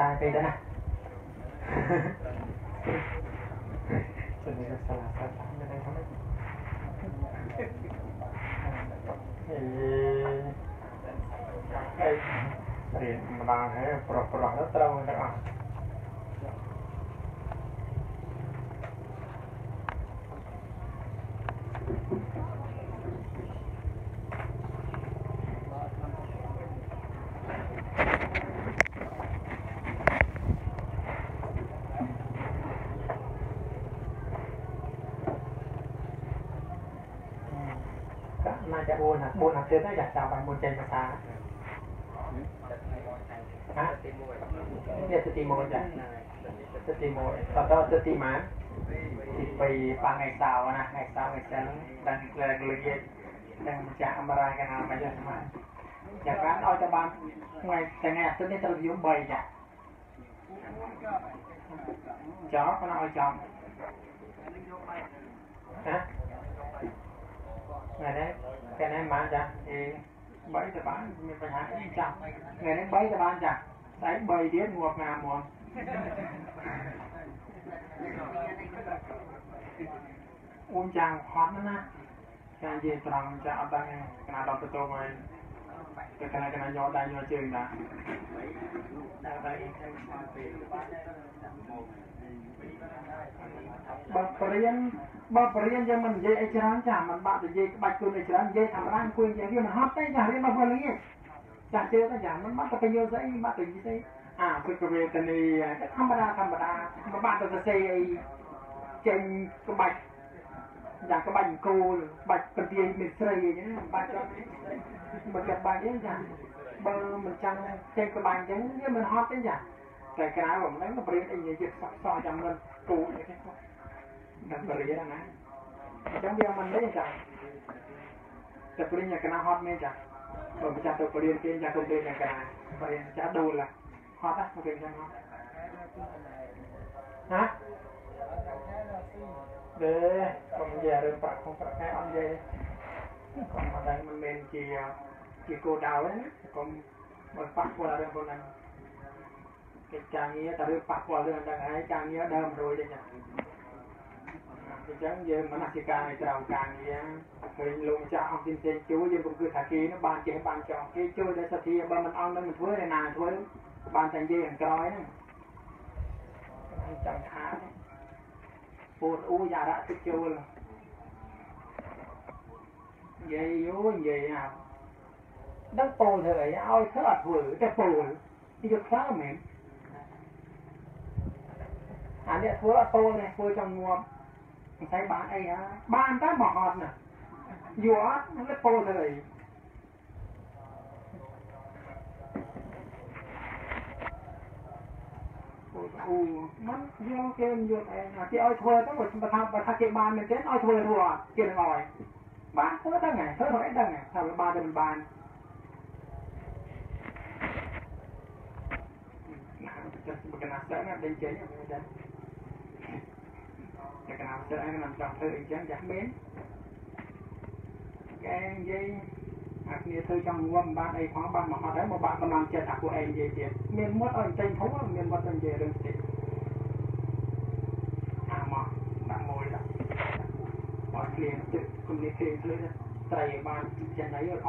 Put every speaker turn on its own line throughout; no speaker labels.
ណាបាក់ពិស្ដាយពេកទៅណាជំរាបសាលាសាស្ត្រមិនដឹងថាម៉េចអេអេរៀនម្ដងហើយប្រុសប្រុសទៅត្រូវទាំងអស់ ចា4ណា4ណាទៀតណាចាចាំបានមុនចេញភាសាណាទី1នេះទី1ចាទី1បន្តទីម៉ាទី2ប៉ាថ្ងៃសៅណាថ្ងៃសៅថ្ងៃសិនដឹងក្លែក្លៀតដឹងចាក់អមរាកាណាមកចាស់មកចាបានឲ្យតែបានថ្ងៃថ្ងៃអាទិត្យនេះត្រូវយូរ3ចាចោលគាត់ឲ្យចំណា ថ្ងៃនេះថ្ងៃនេះបានចាស់គេ3តបានមានបញ្ហាអីចាស់ថ្ងៃនេះ3តបានចាស់តែ3ទៀតងាប់ងាមមកអូនចាំងហត់ណាចានិយាយត្រង់ចាអត់ដឹងគណៈដល់ទទួលមកតែគណៈគណៈយកដៃយកជើងណាដល់ដៃខាងស្មាតពេលបានដល់ cái nào đọc tôi mày cái này cái này nhỏ đây nhỏ chơi nè đây បើបរៀនបើបរៀនយើងមិននិយាយអីច្រើនចាមិនបាក់និយាយក្បាច់គុណអីច្រើននិយាយធម្មតាអង្គុយនិយាយវាមិនហត់ទេចារៀនមកពលីចាជឿទៅចាមិនបាក់ទៅបញ្យល់ស្អីបាក់ទៅនិយាយអាពុទ្ធវេទនីធម្មតាធម្មតាមិនបាក់ទៅសរសេរអីចេញក្បាច់យ៉ាងក្បាច់គោលបាច់ពទាយមេស្រីអីហ្នឹងបាច់ចូលមិនកាត់បាច់ទេចាបើមិនចង់ចេញក្បាច់អញ្ចឹងវាមិនហត់ទេចា តែក្រៅបំណងបរៀនអីនិយាយសក់សក់ចាំមិនគូអីទេដល់បរិយាណាអញ្ចឹងវាមិនទេចាតែព្រិញ្ញាកណាហត់មែនចាបើម្ចាស់ទៅបរិយាគេចាទៅពេលយ៉ាងកណាបរិយាចាដូលហត់ណាមកគេចឹងហត់ណាដេកុំនិយាយរឿងប្រាក់ក្នុងប្រាក់ខែអត់និយាយកុំអត់ដឹងមិនមែនជាជាគោលដៅទេណាកុំបើប៉ះពាល់រឿងប៉ុណ្ណឹង កិច្ចការងារតែរឿងប៉ះពាល់រឿងហ្នឹងហើយការងារដើមរួយទេចាអញ្ចឹងយើងមិនអធិការឲ្យក្រៅការងារឃើញលោកម្ចាស់អង្គផ្សេងជួយយើង cũng គឺថាគេនោះបានចេះបានចង់គេជួយដល់សទ្ធាបើមិនអង្គនឹងមិនធ្វើទេណាធ្វើបានតែនិយាយខាងក្រោយហ្នឹងចាំថាពូតអ៊ូយ៉ារៈទឹកចូលនិយាយយូរនិយាយអាដឹងពោលធ្វើអីឲ្យធ្វើអត់ធ្វើតែពោលវាយកខ្លាំងមែនអានេះធ្វើអត់ពោលនេះធ្វើចំងាប់មិនស្អីបានអីហ่าបានតែ មកអត់ណាយូរអត់នឹងពោលធ្វើអីអូมันយកគេយកឯងគេឲ្យធ្វើទៅបើថាបើថាគេបានមែនទេឲ្យធ្វើធ្វើអត់គេនឹងឲ្យបានធ្វើដឹងហ៎ធ្វើឲ្យដឹងហ៎ថាវាបានឬមិនបានចិត្តបកណាសណាដេញចេញអញ្ចឹង តែកណាចិត្តឯងមិនចង់ធ្វើអីចឹងចាស់មែនកែនិយាយអាគ្នាធ្វើចង់ងំបានអីផងបានមកអត់ហើយមកបាក់កម្លាំងចិត្តអាពួកឯងនិយាយទៀតមានមុតឲ្យចេញធំមានមុតនិយាយរឿងទៀតអាមកដាក់មួយដាក់អត់គ្នាទឹកគំនិតគេភ្លេចត្រីបានចិនអីអត់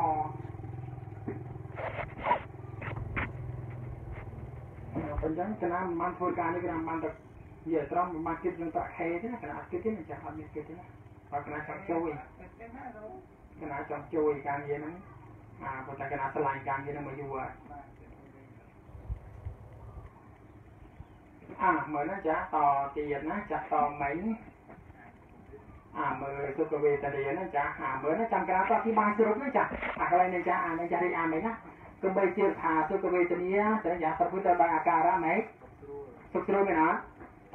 អញ្ចឹងកណាមិនបានធ្វើការនេះកណាបានតែ និយាយត្រង់មិនបានគិតរឿងប្រាក់ខែទេណាកណាអត់គិតទេមិនចាស់អត់មានគិតទេណាបើកណាចង់ជួយកណាចង់ជួយការងារហ្នឹងអាបើតែកណាឆ្លាញ់ការងារហ្នឹងមកយូរហើយអាមើលណាចាតទៀតណាចាតមិញអាមើលសុខវេទនាណាចាអាមើលណាចាំក្រាបអធិប្បាយសរុបណាចាអាកន្លែងនេះចាអានេះចារីអាមិញណាគំបីជាថាសុខវេទនាតែយ៉ាប្រពុទ្ធដោយអាការៈម៉េចសុខស្រួលមែនអត់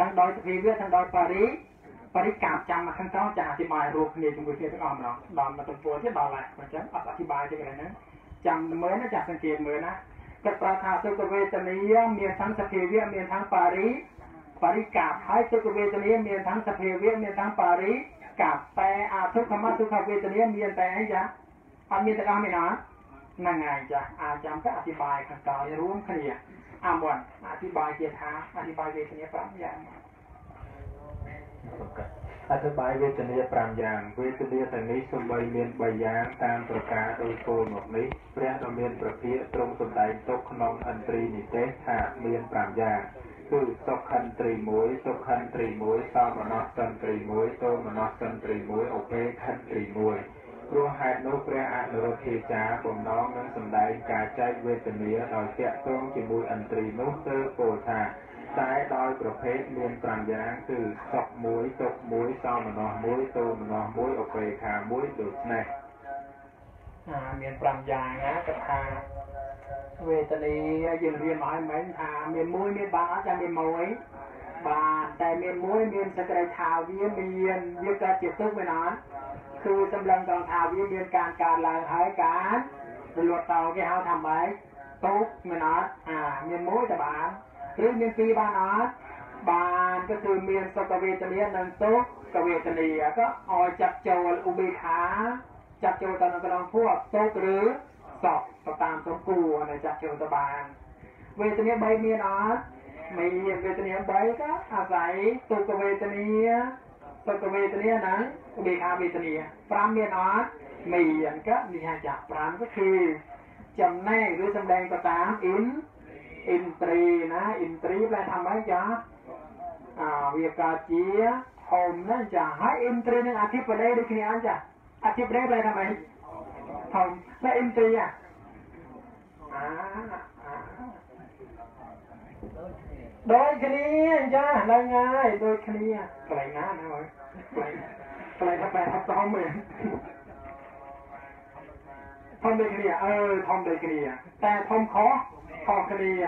ទាំងដោយទ្វីវាទាំងដោយបារីបារីកាប់ចាំមកខាងក្រោយចាអធិប្បាយរួមគ្នាជាមួយគ្នាទាំងអស់ម្ដងដល់មកទំព័រទៀតដល់ឡាអញ្ចឹងអត់អធិប្បាយទេកន្លែងហ្នឹងចាំមើលណាចាសង្កេតមើលណាគាត់ប្រាប់ថាទុក្ខវេទនាមានទាំងសភាវៈមានទាំងបារីបរិកាបហើយទុក្ខវេទនាមានទាំងសភាវៈមានទាំងបារីកាបតែអទុក្ខមទុក្ខវេទនាមានតែអីចាអត់មានទាំងអស់ទេណាហ្នឹងហើយចាអាចចាំទៅអធិប្បាយខាងក្រោយរួមគ្នា អាមុនអธิบายជាថាអธิบายវេទនា5យ៉ាង
អធិប្បាយវេទនា5យ៉ាងវេទនាទាំងនេះសំបីមាន3យ៉ាងតាមប្រការដោយគោលមកនេះព្រះដ៏មានប្រភិយទ្រង់សម្ដែងទុកក្នុងអន្ត្រីនិទេសថាមាន5យ៉ាងគឺសុខន្ត្រី1សុខន្ត្រី1សមនស្សន្ត្រី1ទោមនស្សន្ត្រី1ឧបេខន្ត្រី1 ព្រោះហេតុនោះព្រះអនុរុទ្ធាចារបំណងនឹងសម្ដែងការចែកវេទនាដោយតាក់ទងជាមួយអន្ត្រីនោះទៅពោលថាតែដោយប្រភេទមាន5យ៉ាងគឺសុខ1ទុក្ខ1សមនស្ស1ទោមនស្ស1ឧបេខា1ដូច្នេះ
អាមាន5យ៉ាងណាគាត់ថាវេទនាយើងរៀនមកហើយមិនថាមានមួយមានបានអត់ចាំមានមួយ បានតែមានមួយមានសក្តិថាវាមានវាកើតជាទុកមែនអត់គឺសម្លឹងត្រង់ថាវាមានការកើតឡើងហើយការរលត់តគេហៅថាម៉េចទុកមែនអត់អាមានមួយតែបានឬមានពីរបានអត់បានក៏គឺមានសុខវេទនានិងទុក្ខវេទនាក៏ឲ្យចាត់ចូលឧបេខាចាត់ចូលទៅក្នុងពួកទុក្ខឬសក់ទៅតាមសំគួរនៃចាត់ចូលទៅបានវេទនា3មានអត់ មានវេទនា3ក៏អាស្រ័យទុក្ខវេទនាទុក្ខវេទនានិងឧបេខាវេទនា5មានអត់មានក៏នេះហៅចា5ក៏គឺចំណែកឬសម្ដែងទៅតាមអ៊ីនអ៊ីនត្រីណាអ៊ីនត្រីបែរថាម៉េចចាអាវាកើតជាហុំណាចាហើយអ៊ីនត្រីនឹងអធិបតីដូចគ្នាអញ្ចាអធិបតីបែរថាម៉េចធំតែអ៊ីនត្រីអា โดยเคลียจ้าได้ง่ายโดยเคลียร์ปล่ยงานนะเว้ยปล่อยปล่อยทับแปทับซ้อมเหมือนทอมเดเกลียเออทอมเดเกลียแต่ทอมขอทอมเกลีย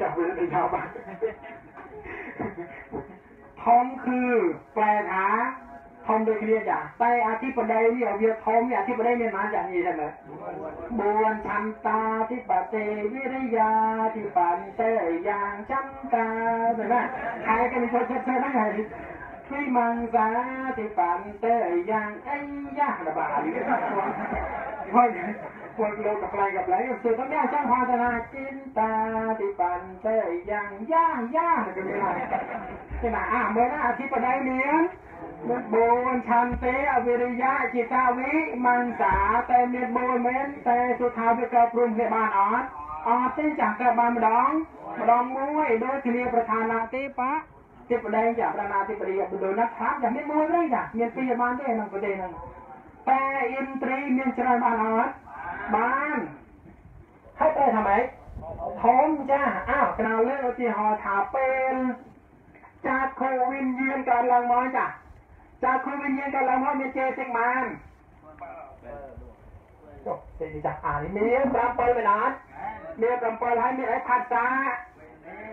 จับเวลาเปชาวบ้านทอมคือแปลหา ថាធំដូចគ្នាចាតែអធិបតីនេះវាធំនេះអធិបតីមានប៉ុន្មានចានេះហ្នឹង4ឆន្តាធិបតេវិរិយាធិបន្តេយ៉ាងចន្តាទៅណាហើយគេមានចូលចិត្តហ្នឹងហើយពីមង្សាធិបន្តេយ៉ាងអីយ៉ាដល់បាទហើយពលលោកកប្លែងកប្លែងគឺទៅមានចាំហៅថាចិនតាទីបានទៅយ៉ាងយ៉ាងយ៉ាងទៅមានហើយគេណាអាមើលណាអធិបតីមាន មាន4ឆន្ទេអវិរិយៈចេតាវិមង្សាតែមាន4មែនតែសុថាវាកើតព្រមគ្នាបានអត់អត់ទេចាស់កើតបានម្ដងម្ដងមួយដូចគ្នាប្រធានទេបៈទីបដែងចាប្រណាទីបរិយបដូនណាថាចាមានមួយវិញចាមានពីរបានទេក្នុងប្រទេសហ្នឹងតែអ៊ីនត្រីមានច្រើនបានអត់បានហើយតែថាម៉េចធំចាអើក្រៅលើឧទាហរណ៍ថាពេលចាខូវិញ្ញាណកើតឡើងមកចា ចាខូវិញ្ញាណកើតឡើងមកមានចេតិចបានចុះចេតិចចាអានេះមាន7មែនអត់មាន7ហើយមានអីផាសា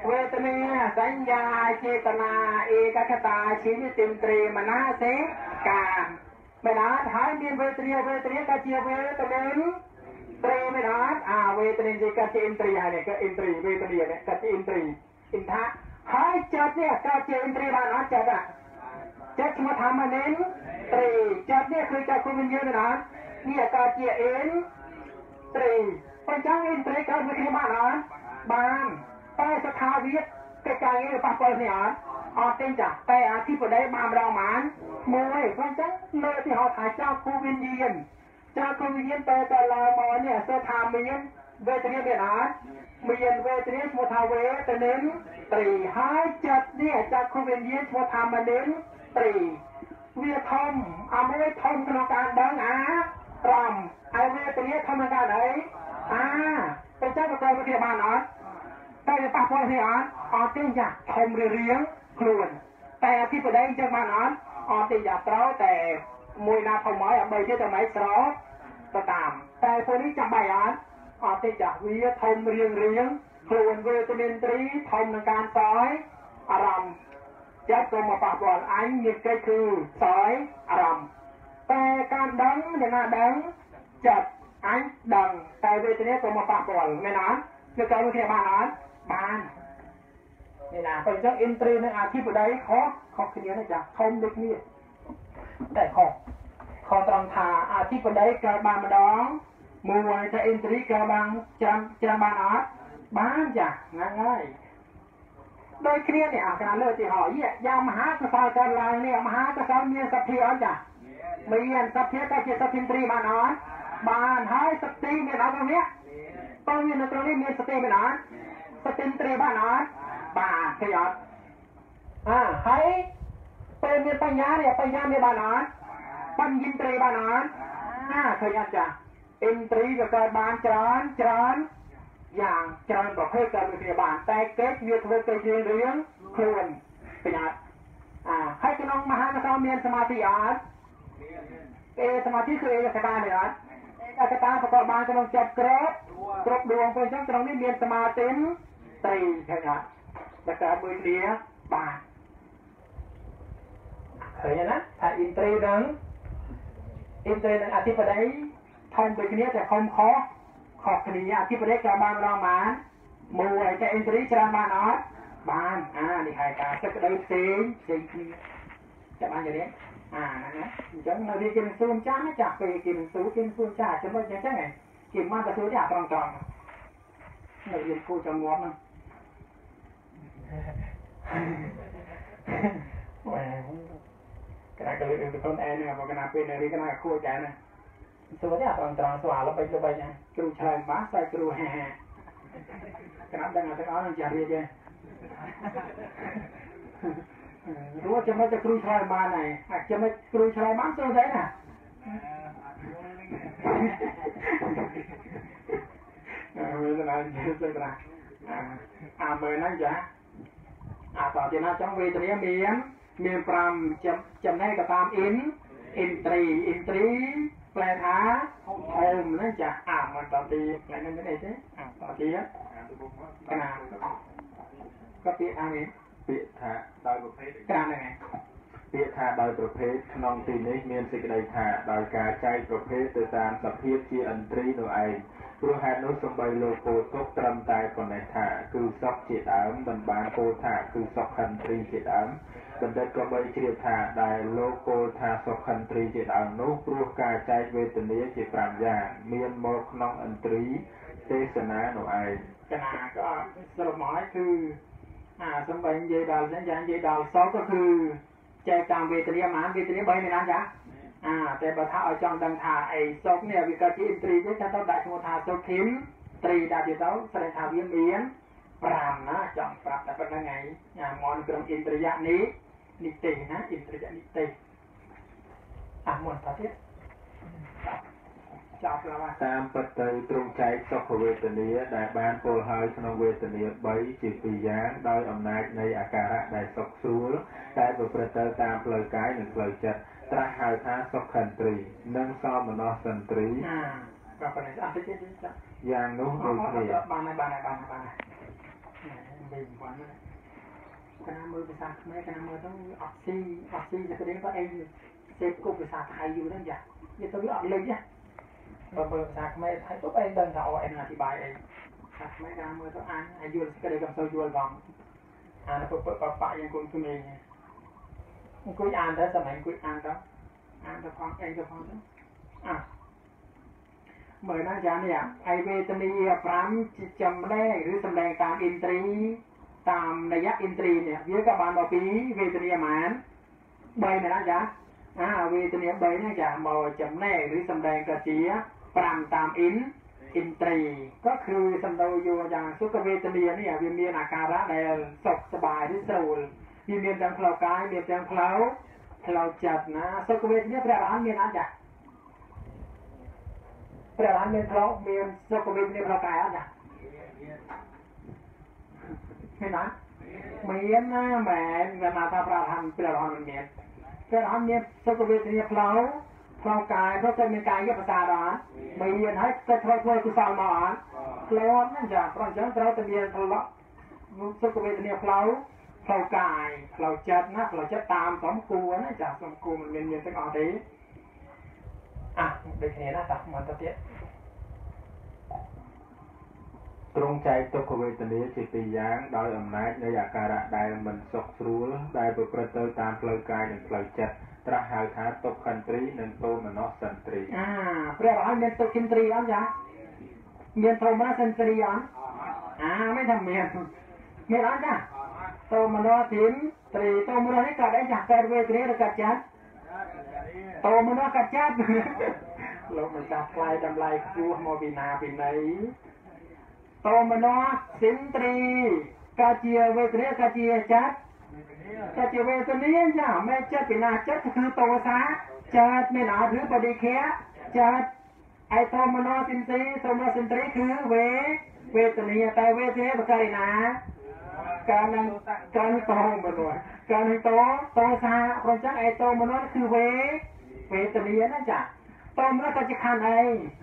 វេទនាសញ្ញាចេតនាឯកកតាជីវិតិន្ទ្រីមនាសេកាមមែនអត់ហើយមានវេទនាវេទនាក៏ជាវេទនាត្រីមិនអត់អាវេទនាជាកាត់ជាអ៊ីនត្រីហើយនេះគឺអ៊ីនត្រីវេទនានេះកាត់ជាអ៊ីនត្រីអ៊ីនថាហើយចិត្តនេះកាត់ជាអ៊ីនត្រីបានអត់ចិត្តអា ចិត្តឈ្មោះធម្មនិនត្រីចិត្តនេះគឺចិត្តគុំវិញ្ញាណណានេះកាត់ជាអ៊ីនត្រីបើចឹងអ៊ីនត្រីកើតវាគ្នាបានអត់បានតែស្ថាវិទ្យាកិច្ចការងារប៉ះពាល់នេះអត់អត់ទេចាតែអធិបតីបានម្ដងបានមួយបើចឹងលើទីហៅថាចៅគូវិញ្ញាណចាគុំវិញ្ញាណតែតឡើងមកនេះអសថាមានវេទនាមានអត់មានវេទនាឈ្មោះថាវេទនិនត្រីហើយចិត្តនេះចាគុំវិញ្ញាណឈ្មោះថាមនិន ត្រីវាធំអាមួយធំក្នុងការដឹងអារំហើយវេទនាធំក្នុងការអីអាទៅចាំទៅវិទ្យាបានអត់តែប៉ះពាល់នេះអត់អត់ទេចាធំរៀងខ្លួនតែអធិបតីចឹងបានអត់អត់ទេយ៉ាត្រូវតែមួយណាធំហើយអាបីទៀតតែមិនស្រទៅតាមតែពួកនេះចាំបាយអត់អត់ទេចាស់វាធំរៀងរៀងខ្លួនវេទនិន្ទ្រីធំនឹងការសោយអារម្មណ៍ ចិត្តក៏មកប៉ះពាល់អញមានកិច្ចគឺសោយអារម្មណ៍តែការដឹងអ្នកណាដឹងចិត្តអញដឹងតែវេទនាក៏មកប៉ះពាល់មែនអត់គឺកៅគ្នាបានអត់បាននេះណាបើអញ្ចឹងអ៊ីនទ្រីនឹងអធិបតីខុសខុសគ្នាណាចាធំដូចគ្នាតែខុសខត្រង់ថាអធិបតីកើតបានម្ដងមួយតែឥន្ទ្រីកើតបានច្រើនច្រើនបានអត់បានចាហ្នឹងហើយ ដោយគ្នានេះអាការលើទីហោយ៉ាងមហាកសលកើតឡើងនេះមហាកសលមានសទ្ធាអត់ចាមានសទ្ធាតែជាសទ្ធាត្រីបានអត់បានហើយសតិមានអត់ត្រង់នេះតើមាននៅត្រង់នេះមានសតិមានអត់សតិត្រីបានអត់បានឃើញអត់អាហើយពេលមានបញ្ញានេះបញ្ញាមានបានអត់បញ្ញិត្រីបានអត់អាឃើញអត់ចាឥន្ទ្រីក៏កើតបានច្រើនច្រើន យ៉ាងច្រើនប្រភេទកើតវិទ្យាបានតែគេវាធ្វើទៅជារឿងខ្លួនបញ្ញាអាហើយក្នុងមហាកសលមានសមាធិអត់អេសមាធិគឺអេកតានេះអត់អេកតាប្រកបបានក្នុងចិត្តក្របគ្រប់ដួងពេលអញ្ចឹងក្នុងនេះមានសមាធិត្រីឃើញអត់តែកើតមួយគ្នាបានឃើញណាថាអ៊ីនត្រីនឹងអ៊ីនត្រីនឹងអធិបតីធំដូចគ្នាតែធំខុស ខុសគ្នាអធិបតីក៏បានម្ដងបានមួយតែអ៊ីនត្រីច្រើនបានអត់បានអានេះហៅថាទឹកក្តីផ្សេងផ្សេងគ្នាចាំបានយល់ទេអាហ្នឹងណាអញ្ចឹងនៅវាគេនឹងសួរចាស់ណាចាស់ពេលគេនឹងសួរគេនឹងសួរចាស់ចំណុចអញ្ចឹងហ៎គេមកទៅសួរទេអាត្រង់ត្រង់នៅយើងគូចាំងាប់ហ្នឹងវ៉ាកណាក៏លើកទៅខ្លួនឯងហ្នឹងមកកណាពេលនៅរីកណាក៏គួរចាណា សួរទេអាត្រង់ត្រង់សួរល្បិចល្បិចណាគ្រូឆ្លើយបានតែគ្រូហាហាកណាដឹងតែទាំងអស់នឹងចាស់រៀបទេរួចចំណុចតែគ្រូឆ្លើយបានហើយអាចចំណុចគ្រូឆ្លើយបានសួរដែរណាអឺវាទៅណានិយាយទៅណាអាមើលហ្នឹងចាអាតទៀតណាចង់វេទនាមានមាន5ចំចំណែកក៏តាមអ៊ីនអ៊ីនត្រីអ៊ីនត្រី แปลថាធំហ្នឹងចាអាមកតទីថ្ងៃនេះមានអីទេអាតទៀតកណាក៏ពាក្យអានេះ
ពាក្យថាដោយប្រភេទ
ក្រានហ្នឹងឯង
ពាក្យថាដោយប្រភេទក្នុងទីនេះមានសេចក្តីថាដោយការចែកប្រភេទទៅតាមសភាពជាឥន្ទ្រីនោះឯងព្រោះហេតុនោះសំបីលោកពោលទុកត្រឹមតែប៉ុណ្ណេះថាគឺសុខជាដើមមិនបានពោលថាគឺសុខឥន្ទ្រីជាដើម បណ្ឌិតក៏បីជ្រាបថាដែលលោកពោលថាសុខឥន្ទ្រីជាដើមនោះព្រោះការចែកវេទនាជា5យ៉ាងមានមកក្នុងឥន្ទ្រីទេសនានោះឯង
កណាក៏សរុបមកហើយគឺអាសំបីនិយាយដល់ចឹងយ៉ាងនិយាយដល់សោកក៏គឺចែកតាមវេទនាហ្មងវេទនា3មានណាចាអាតែបើថាឲ្យចង់ដឹងថាអីសោកនេះវាក៏ជាអ៊ីនទ្រីទេតែទៅដាក់ឈ្មោះថាសោកធីមត្រីដាក់ទៀតទៅស្រីថាវាមាន5ណាចង់ប្រាប់តែប៉ុណ្្នឹងឯងអាមនក្រុមអ៊ីនទ្រីយៈនេះ និទេសណាអ៊ីនទ្រីយៈនិទេសអាមនថាទៀតចាប់ឡើង
តាមពិតទៅទ្រង់ចែកសុខវេទនាដែលបានពោលហើយក្នុងវេទនា3ជាពីរយ៉ាងដោយអំណាចនៃអាការៈដែលសុខស្រួលដែលប្រព្រឹត្តទៅតាមផ្លូវកាយនិងផ្លូវចិត្តត្រាស់ហៅថាសុខន្ទ្រី និងសមនស្សន្ទ្រី
អាក៏ប៉ុណ្ណេះអត់ទេទេចា
យ៉ាងនោះដូចគ្នា
បានហើយបានហើយបានហើយបានហើយវិញបានហើយ ការមើលភាសាខ្មែរការមើលហ្នឹងអត់ស៊ីអត់ស៊ីតែគេក៏អេងសេពគប់ភាសាថៃយូរហ្នឹងយ៉ានិយាយទៅវាអត់លេចណាបើមើលភាសាខ្មែរថៃទៅអេងដឹងថាអូអេងអធិប្បាយអីថាខ្មែរការមើលទៅអានអាយល់ស្គិលកំសូវយល់ផងអានពពកបយ៉ាងគុំគ្នាអង្គុយអានដែរសម័យអង្គុយអានដែរអានទៅផងអេងទៅផងទៅអ่ะមើលណាចានេះឯវេទនី5ចំណែកឬសម្ដែងតាមឥន្ទ្រី តាមនយៈអ៊ីនទ្រីនេះវាក៏បានមកពីវេទនីអាន3មែនណាចាអាវេទនី3នេះចាមកចំណែកឬសម្ដែងក៏ជា5តាមអ៊ីនអ៊ីនទ្រីក៏គឺសម្ដៅយកយ៉ាងសុខវេទនីនេះវាមានអាការៈដែលសុខសบายឬស្រួលវាមានទាំងផ្លូវកាយមានទាំងផ្លូវផ្លូវចិត្តណាសុខវេទនីព្រះអរហន្តមានអត់ចា ព្រះអរហន្តមានផ្លូវមានសុខវិទ្យាផ្លូវកាយអត់ ណាមានណាមានណាមែនវាមកថាព្រះអរហន្តព្រះអរហន្តមិនមានព្រះអរហន្តមានសុខវិទ្យាផ្លូវផ្លូវកាយព្រោះតែមានកាយប្រសាទអត់មានហើយតែធ្វើធ្វើកុសលមកអត់ធ្លាប់ហ្នឹងចាព្រោះអញ្ចឹងត្រូវតែមានផ្លូវសុខវិទ្យាផ្លូវផ្លូវកាយផ្លូវចិត្តណាផ្លូវចិត្តតាមសំគួរណាចាសំគួរមិនមានមានទាំងអស់ទេអាដូចគ្នាណាតាមកទៅទៀត
ទ្រង់ចែកទុក្ខវេទនាជាពីរយ៉ាងដោយអំណាចនៃអាការៈដែលមិនសុខស្រួលដែលប្រព្រឹត្តទៅតាមផ្លូវកាយនិងផ្លូវចិត្តត្រាស់ហៅថាទុក្ខន្ត្រីនិងទោមនស្សន្ត្រី
អាព្រះអង្គមានទុក្ខិនត្រីអត់ចាមានធម្មសិនត្រីអត់អាមិនថាមានមានអត់ចាទោមនស្សិនត្រីទោមនស្សនេះកើតអីចាកើតវេទនាឬកើតចាត់ទោមនស្សកើតចាត់លោកម្ចាស់ថ្លៃតម្លៃខ្ពស់មកពីណាពីណី ទោមនស្សសិនត្រីកើតជាវេទនាកើតជាចាត់កើតជាវេទនាចាមិនចិត្តពីណាចិត្តគឺតោសាចិត្តមានអត់ឬបដិខៈចិត្តឯទោមនស្សសិនត្រីទោមនស្សសិនត្រីគឺវេវេទនាតែវេទនាបការីណាការនឹងការនឹងតោមនោការនឹងតោតោសាប្រចឹងឯតោមនោគឺវេវេទនាណាចាតោមនោក៏ជាខណ្ឌអីតោសាចិត្តខណ្ឌអីក៏ខណ្ឌអីក៏វិញ្ញាណខណ្ឌណាតោសាចិត្តសង្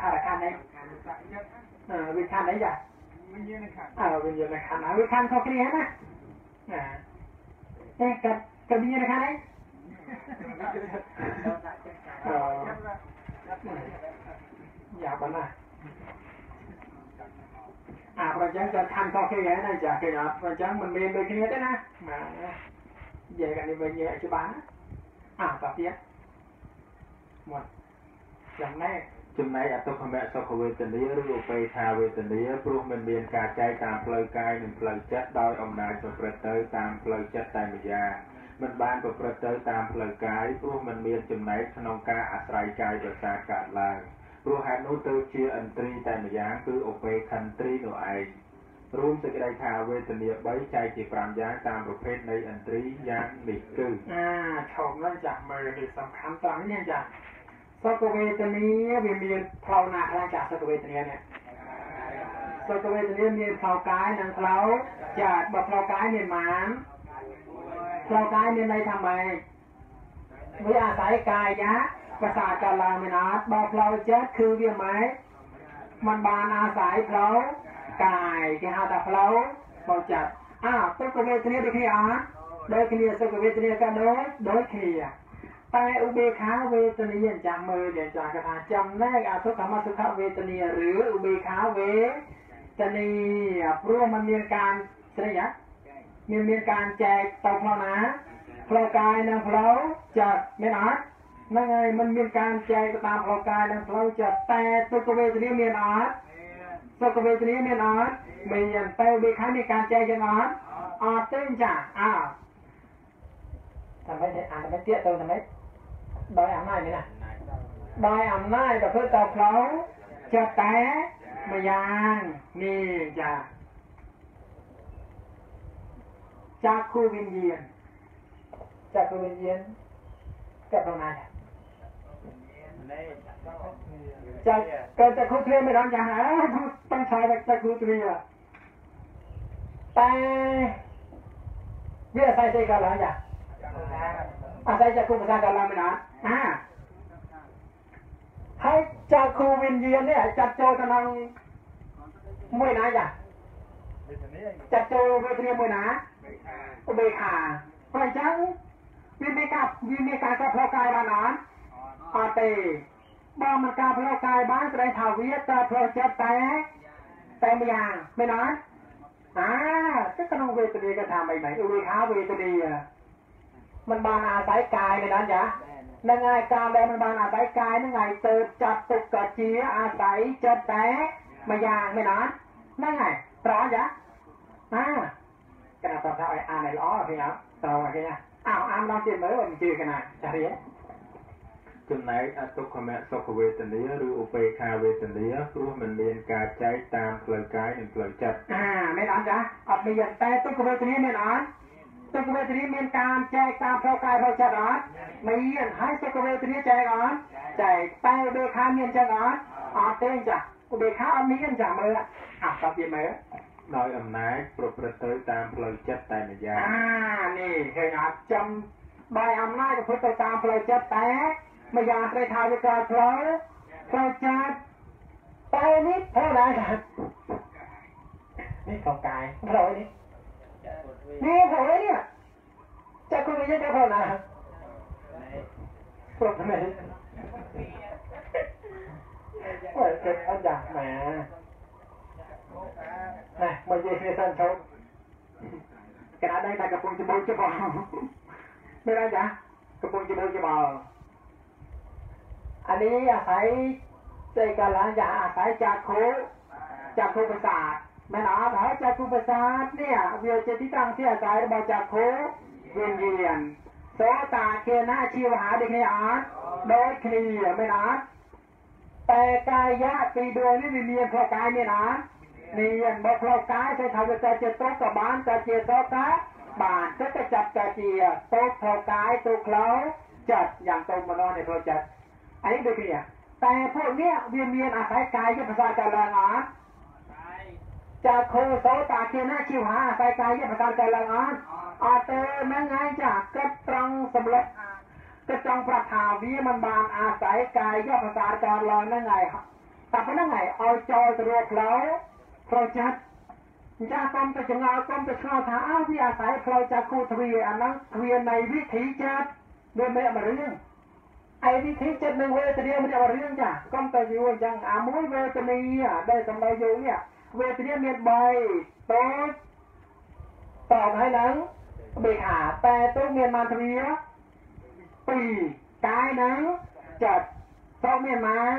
ខារខណ្ឌអីអឺវិខណ្ឌអីចាវិញ្ញាណខណ្ឌអើវិញ្ញាណខណ្ឌវិខណ្ឌខុសគ្នាណាណាតែក៏ក៏វិញ្ញាណខណ្ឌ អាប្រចាំតែខណ្ឌតោះគេហ្នឹងចាគេអត់ប្រចាំមិនមានដូចគ្នាទេណាបាទនិយាយគ្នាវិញច្បាស់ណាអាតោះទៀតមកចំណែក
ចំណែកអតុខមៈសុខវេទនាឬឧបេខាវេទនាព្រោះមិនមានការចែកតាមផ្លូវកាយនិងផ្លូវចិត្តដោយអំណាចប្រព្រឹត្តទៅតាមផ្លូវចិត្តតែម្យ៉ាងមិនបានប្រព្រឹត្តទៅតាមផ្លូវកាយព្រោះមិនមានចំណែកក្នុងការអាស្រ័យកាយប្រសាកើតឡើង។ ព្រោះហេតុនោះទៅជាឥន្ទ្រីតែម្យ៉ាងគឺឧបេខន្ទ្រីនោះឯងរួមសេចក្តីថាវេទនា3ចែកជា5យ៉ាងតាមប្រភេទនៃឥន្ទ្រីយ៉ាងនេះគឺ
អាឈប់ហ្នឹងចាស់មើលនេះសំខាន់ត្រង់នេះចាស់សុខវេទនាវាមានផ្លូវណាខ្លះចាស់សុខវេទនានេះសុខវេទនាមានផ្លូវកាយនិងផ្លូវចិត្តបើផ្លូវកាយមានម៉ានផ្លូវកាយមានន័យថាម៉េចវាអាស្រ័យកាយយ៉ា ប្រសាទកាលាមានអត់បើផ្លូវចិត្តគឺវាម៉េចมันបានអាស្រ័យផ្លូវកាយគេហៅថាផ្លូវផ្លូវចិត្តអើទុក្ខវេទនាដូចគ្នាអត់ដូចគ្នាសុខវេទនាក៏ដូចដូចគ្នាតែឧបេខាវេទនាចាំមើលដែលចាស់គេថាចំណែកអទុក្ខមសុខវេទនាឬឧបេខាវេទនាព្រោះมันមានការស្រីហ៎មានមានការចែកទៅផ្លូវណាផ្លូវកាយនិងផ្លូវចិត្តមានអត់ ហ្នឹងហើយมันមានការចែកទៅតាមផ្លូវកាយនិងផ្លូវចិត្តតែទុក្ខវេទនាមានអត់សុខវេទនាមានអត់មានតែឧបេខាមានការចែកយ៉ាងអត់អត់ទេចាអើតែមិនអានតែទៀតទៅតែមិនដោយអំណាចនេះណាដោយអំណាចប្រព្រឹត្តទៅផ្លូវចិត្តតែម្យ៉ាងនេះចាចាក់គូវិញ្ញាណចាក់គូវិញ្ញាណកើតក្នុ จาเกิดจากครูเทียไม่ทำอย่าหาต้องใช้ยจากครูเทียแต่เยื่อใส่ใจกันหลังจากอาศัยจากครูภาษากันลาไม่นะอ่ให้จากครูวินเยียนเนี่ยจัดโจกำลังมวยนะจ้ะจัดโจเวทีมวยนะอุเบคาไปจังวินเมกาวินเมกาก็พอกายมานาน อาเตบ้ามันกาพลกายบ้านแสดงทาวิตาพลจัดแต่แต่ไม่ยังไม่นานอ่าก็กำลังเวทนีก็ทำไปไหนอุเบขาเวทนีอ่ะมันบานอาศัยกายเลยนะจ๊ะนั่งไงการแดมันบานอาศัยกายนั่งไงเติบจับตุกกะเจียอาศัยจัดแต่มายางไม่นานนั่งไงตรอจ๊ะอ่ากระต่ายอ่านในล้อพี่ครับตรออะไรเ ចំ
ណែកអទុក្ខមសុខវេទនាឬឧបេខាវេទនាព្រោះมันមានការចែកតាមផ្លូវកាយនិងផ្លូវចិត្ត
អាមែនអត់ចាអត់មានតែទុក្ខវេទនាមែនអត់ទុក្ខវេទនាមានការចែកតាមផ្លូវកាយផ្លូវចិត្តអត់មានហើយសុខវេទនាចែកអត់ចែកតែឧបេខាមានចឹងអត់អត់ទេចាឧបេខាអត់មានចាមើលអត់តាប់ទៀតមើល
ដោយអំណាចប្រព្រឹត្តទៅតាមផ្លូវចិត្តតែម្យ៉ាង
អានេះឃើញអត់ចំដោយអំណាចប្រព្រឹត្តទៅតាមផ្លូវចិត្តតែ ไม่อยากไปทายการพลอยพลอจัดไปนิดเท่าไรครับนี่ของกายเพลอยนี่นี่พลอยเนี่ยจะคุยยังจะพอนะพวกไหนโอ้ยเก็บอันดับมานะมาเยี่ยมท่านชมกระดาษได้แต่กระปุกจะบุกจะบอกไม่ได้จ้ะกระปุกจะบุกจะบอก อันนี้อาศัยใจกันละอย่าอาศัยจากโคจากโคประสาทแม่นาถายจากโคประสาทเนี่ยเวียเจะที่ตั้งที่อาศัยบาจากโคเวียนเยียนโสตาเคนะชีวหาเด็กในอาร์ตโดยคลีไม่นาแต่กายะตีดวงนี่มีเมียนเพอกายเนี่ยนะเนียนบอกพอกายใช้ทำจะเจโตกับบานจะเจโตกะบานจะจะจับกะเจียโตเพอกายโตัวเขาจัดอย่างตรงมานอนในโปรจัดอัด អានេះដូចគ្នាតែពួកនេះវាមានអាស្រ័យកាយយុទ្ធសាស្ត្រកើតឡើងអត់ចាខូសោតាជាណាជីវហាអាស្រ័យកាយយុទ្ធសាស្ត្រកើតឡើងអត់អត់ទេហ្នឹងហើយចាគិតត្រង់សម្លឹកគិតចង់ប្រាប់ថាវាមិនបានអាស្រ័យកាយយុទ្ធសាស្ត្រកើតឡើងហ្នឹងហើយតែប៉ុណ្្នឹងហើយឲ្យចូលទៅរកផ្លូវផ្លូវចាត់អញ្ចឹងកុំទៅចង្អល់កុំទៅឆ្ងល់ថាអើវាអាស្រ័យផ្លូវចាត់គូទ្វាអាហ្នឹងទ្វានៃវិធីចាត់វាមិនអមរឿង ឯវិធីចិត្តនឹងវេទនាមិនអរៀងចាកុំតែយូរអញ្ចឹងអាមួយវេទនាដែលសម្ដៅយើងនេះវេទនាមាន3តូចតោកហើយឡើងបេហាតែទៅមានមន្ទ្រា2កាយនឹងចិត្តតោកមានម៉ាន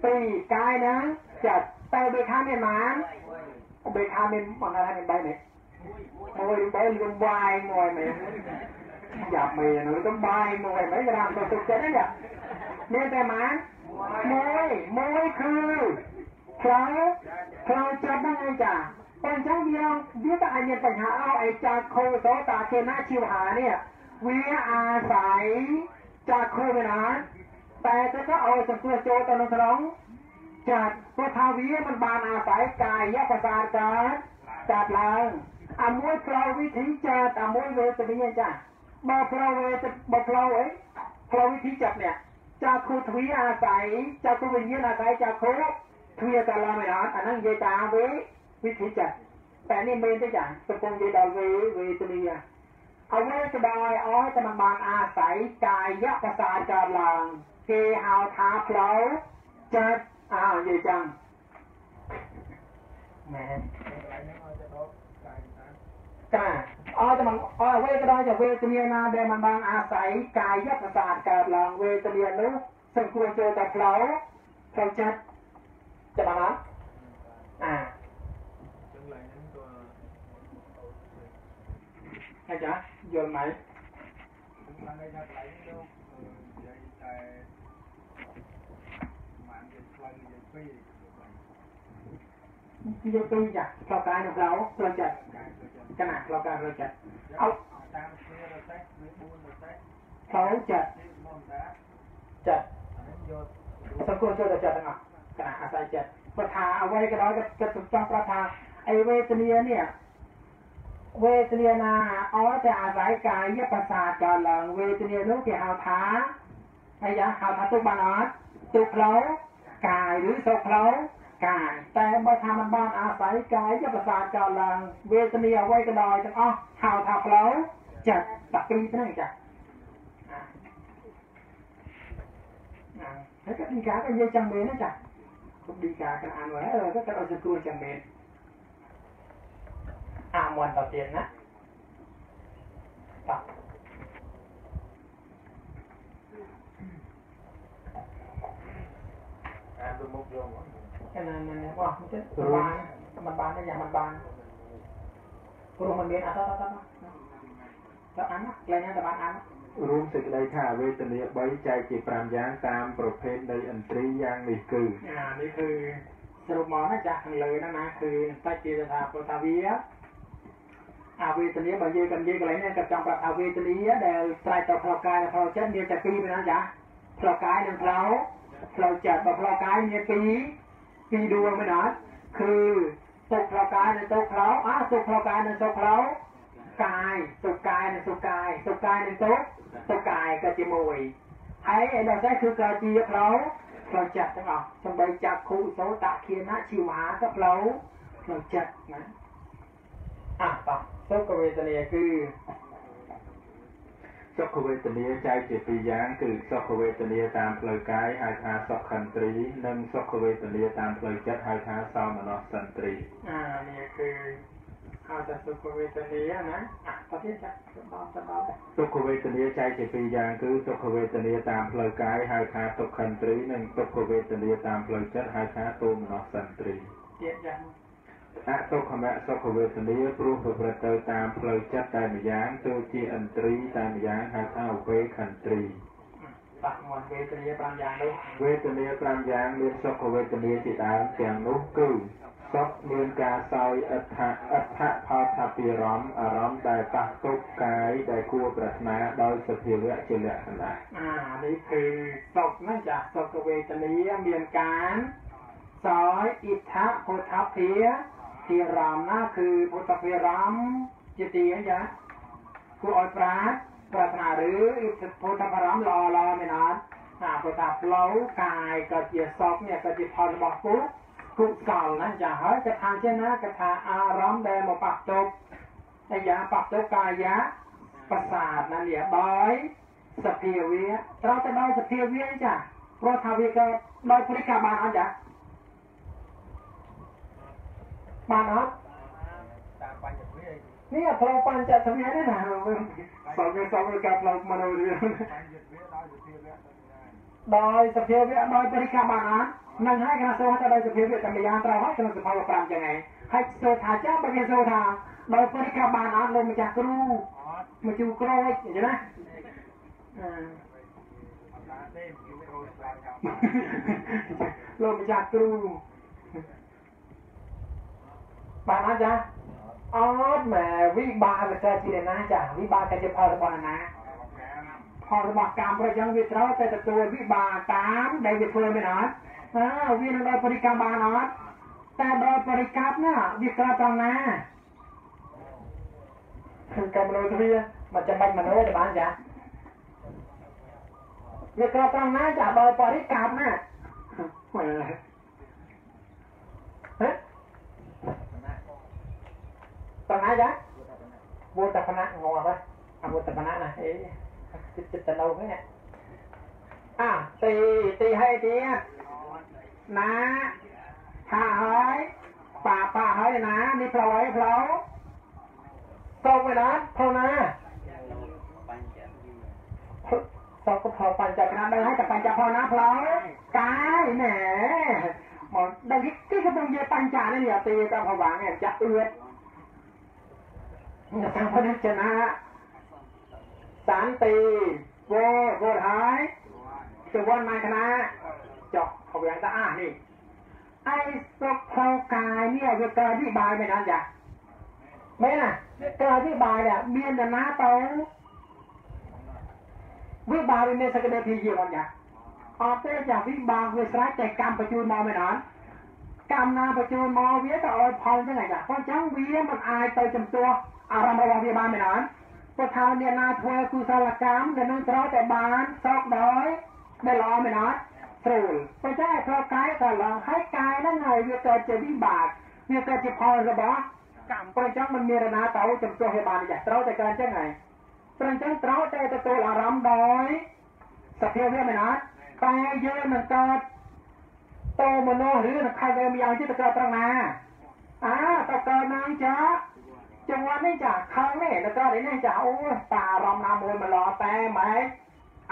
2កាយនឹងចិត្តតែបេខាមានម៉ានបេខាមានមកណាថាមាន3នេះមួយមួយយើងវាយមួយមែន យ៉ាប់មេនោះទៅបាយមួយអីគេថាទៅទុកចិត្តហ្នឹងមានតែម៉ាមួយមួយគឺខ្លោខ្លោចាប់ហ្នឹងឯងចាតែអញ្ចឹងវាវាតែអាចមានបញ្ហាអោអីចាខោសោតាគេណាជីវហានេះវាអាស្រ័យចាខោវាណាតែទៅក៏ឲ្យសង្គ្រោះចូលទៅក្នុងក្នុងចាព្រោះថាវាមិនបានអាស្រ័យកាយភាសាកើតចាប់ឡើងអាមួយក្រៅវិធីចាតអាមួយវេទនាចា มาพราเลจะบอกเาเอ้ยเาวิธีจับเนี่ยจากครูทวีอาศัยจากครูวิญญาณอาศัยจากครูทวีอาราไม่นานอันนั้นเยตาเววิธีจับแต่นี่เมนได้อย่างสปงเยดาเวเวตเนียเอาไว้สบายอ้อยจะมันบางอาศัยกายยะภาษาจารังเกฮาวทาเพลาจัดอ่าเยจังแหมกจ้า ឲ្យតែមិនឲ្យអ្វីក៏ដោយតែវេទនាណាដែលมันបានអាស្រ័យកាយប្រសាទកើតឡើងវេទនានោះសង្គ្រោះចូលតែផ្លូវផ្លូវចិត្តច្បាស់ណាអាចឹងឡើងហ្នឹងក៏អាចាយល់មកឡើងឯណាកន្លែងនោះនិយាយតែមិននិយាយផ្លូវនិយាយពីរយកទៅចាស់ផ្លូវកាយនៅផ្លូវផ្លូវចិត្ត kena kelokan roja. Out. Kau cat. Cat. Sengkur jodoh cat tengah. Kena asal cat. ព្រោះថាអ្វីក៏ដោយគិតចង់ប្រាប់ថាអីវេទនានេះវេទនាណាអត់តែអាស្រ័យកាយប្រសាទកើតឡើងវេទនានោះគេហៅថាអីយ៉ាងហៅថាទុកបានអត់ទុកផ្លូវកាយឬសុខផ្លូវ កាយតែបើថាมันបានអាស្រ័យកាយប្រសាទចោលឡើងវេទនាអ្វីក៏ដោយទាំងអស់ហៅថាផ្លូវចិត្តតក្រីហ្នឹងចាហើយក៏ឌីកាក៏និយាយចាំមែនណាចាគុំឌីកាក៏អានហើយក៏គាត់ឲ្យសួរចាំមែនអាមន់តទៀតណាបាទអានទៅមុខយកមក តែណាណាបោះមិនទេបានមិនបានតែយ៉ាងមិនបានព្រោះมันមានអត្តតតតអានលែងតែបានអាន
រួមសេចក្តីថាវេទនា3ចែកជា5យ៉ាងតាមប្រភេទនៃឥន្ទ្រីយ៉ាងនេះគឺ
អានេះគឺសរុបមកណាចាស់ខាងលើហ្នឹងណាគឺតែជាថាពុទ្ធាវាអវេទនាបើយើងកណ្ដៀកកន្លែងនេះក៏ចង់ប្រាប់អវេទនាដែលស្រេចទៅផ្លូវកាយនិងផ្លូវចិត្តមានតែពីរប៉ុណ្ណាចាស់ផ្លូវកាយនិងផ្លូវផ្លូវចិត្តបើផ្លូវកាយមានពីរ สี่ดวงไม่นานคือสุขกายในสุขเราอะสุขกายในสุขเรากายสุขกายในสุขกายสุขกายในสุขสุขกายกระจิมวยไอ้ไอ้ดอกใช้คือกระจีเราเราจัดต้องเอาสมัยจักคูโสตะเคียนะชิวหากับเราเราจัดนะอะต่อสุขเวทนาคือ
សុខវេទនាចែកជាពីរយ៉ាងគឺសុខវេទនាតាមផ្លូវកាយហៅថាសុខន្ទ្រី និងសុខវេទនាតាមផ្លូវចិត្តហៅថាសោមនស្សន្ទ្រី
អានេះគឺហៅថាសុខវេទនាណាអាប្រទេសចាក់ដល់ទៅដល់
ទុក្ខវេទនាចែកជាពីរយ៉ាងគឺទុក្ខវេទនាតាមផ្លូវកាយហៅថាទុក្ខន្ទ្រី និងទុក្ខវេទនាតាមផ្លូវចិត្តហៅថាទោមនស្សន្ទ្រី
ទៀតយ៉ាង
អទុក្ខមសុខវេទនាព្រោះប្រព្រឹត្តទៅតាមផ្លូវចិត្តតែម្យ៉ាងទៅជាឥន្ទ្រីតែម្យ៉ាងហៅថាវេខន្ទ្រី
បាក់មកវេទនា5យ៉ាងនោះ
វេទនា5យ៉ាងមានសុខវេទនាជាដើមទាំងនោះគឺសុខមានការសោយអដ្ឋអដ្ឋផលថាពិរមអារម្មណ៍ដែលប៉ះទុកកាយដែលគួរប្រាថ្នាដោយសភាវៈជាលក្ខណៈ
អានេះគឺសុខណាចាសុខវេទនាមានការសោយអិដ្ឋពុទ្ធភា ភារមណាគឺពុទ្ធភារមជាទីអីចាគួរឲ្យប្រាជ្ញប្រាថ្នាឬអិទ្ធពុទ្ធភារមល្អល្អមែនអត់អាពុទ្ធផ្លូវកាយក៏ជាសុខនេះក៏ជាផលរបស់ពុទ្ធគុសលណាចាហើយកថាចេះណាកថាអារម្មណ៍ដែលមកប៉ះទប់អាយ៉ាប៉ះទប់កាយាប្រសាទណានេះដោយសភាវៈត្រូវតែដោយសភាវៈចាព្រោះថាវាក៏ដោយព្រិកាបានអត់ចា បានអត់នេះផ្លូវបញ្ចសភានេះណាសល់វាសល់វាកាផ្លូវមនោវិទ្យាដោយសភាវៈដោយព្រិកាបានអត់នឹងហើយគណៈសូថាដោយសភាវៈតែម្យ៉ាងត្រូវហើយក្នុងសភាវៈ5ចឹងឯងហើយសូថាចាបើគេសូថាដោយព្រិកាបានអត់លោកម្ចាស់គ្រូមកជួក្រូចអញ្ចឹងណាអឺលោកម្ចាស់គ្រូ បានអត់ចាអត់ម៉ែវិបាកកើតជាណាចាវិបាកកើតជាផលរបស់ណាផលរបស់កម្មប្រចឹងវាត្រូវតែទទួលវិបាកកម្មដែលវាធ្វើមែនអត់អើវានឹងដល់បរិកម្មបានអត់តែដល់បរិកម្មណាវាកើតត្រង់ណាគឺកម្មមនុស្សវាមិនចាំបាច់មនុស្សទេបានចាវាកើតត្រង់ណាចាដល់បរិកម្មណាហ៎ ត្រង់ណាចាវោតបណៈងល់ហើយអវោតបណៈណាអេចិត្តចិត្តទៅហ្នឹងអាទីទីឲ្យទៀតណាថាហើយប៉ាប៉ាហើយណានេះផ្លូវអីផ្លូវតោកឯណាផ្លូវណាតោកផ្លូវបញ្ចក្រាដឹងហើយតែបញ្ចផ្លូវណាផ្លូវកាយណែមកដឹងគេគេកំពុងនិយាយបញ្ចានេះទីតាមប្រវាងចាក់អឿតអ្នកតាមផ្នែកចណាសាន្តិវោវោហើយជាវ័នមកណាចុះเขาយ៉ាងថាអានេះឯសុខផលកាយនេះវាកើតវិបាយមិនអត់ចាមែនណាកើតវិបាយនេះមាននរណាទៅវិបាយមានសក្តិភាពយល់អត់ចាអត់ទេចាវិបាយវាស្រេចតែកម្មបញ្ជូនមកមែនអត់កម្មណាបញ្ជូនមកវាទៅឲ្យផលចឹងឯងចាព្រោះអញ្ចឹងវាមិនអាចទៅចំពោះ អារម្មណ៍របស់វាបានមែនអត់ព្រោះថាអ្នកណាធ្វើគុសលកម្មដែលនឹងត្រូវតែបានសោកដោយដែលល្អមែនអត់ស្រួលប៉ុន្តែផ្លូវកាយក៏ឡើងហើយកាយហ្នឹងហើយវាកើតជាវិបាកវាកើតជាផលរបស់កម្មព្រោះអញ្ចឹងมันមានរណាទៅចំពោះឲ្យបានចាស់ត្រូវតែកើតអញ្ចឹងហើយព្រោះអញ្ចឹងត្រូវតែទទួលអារម្មណ៍ដោយសភាវៈមែនអត់តែយើងនឹងកើតតោមនោឬនឹងខៃវាម្យ៉ាងទៀតទៅកើតត្រង់ណាអាតើកើតណាចា ចង្វាន់នេះចាខឹងនេះទៅកើតនេះចាអូតាអារម្មណ៍ណាមួយមកឡតែម៉េច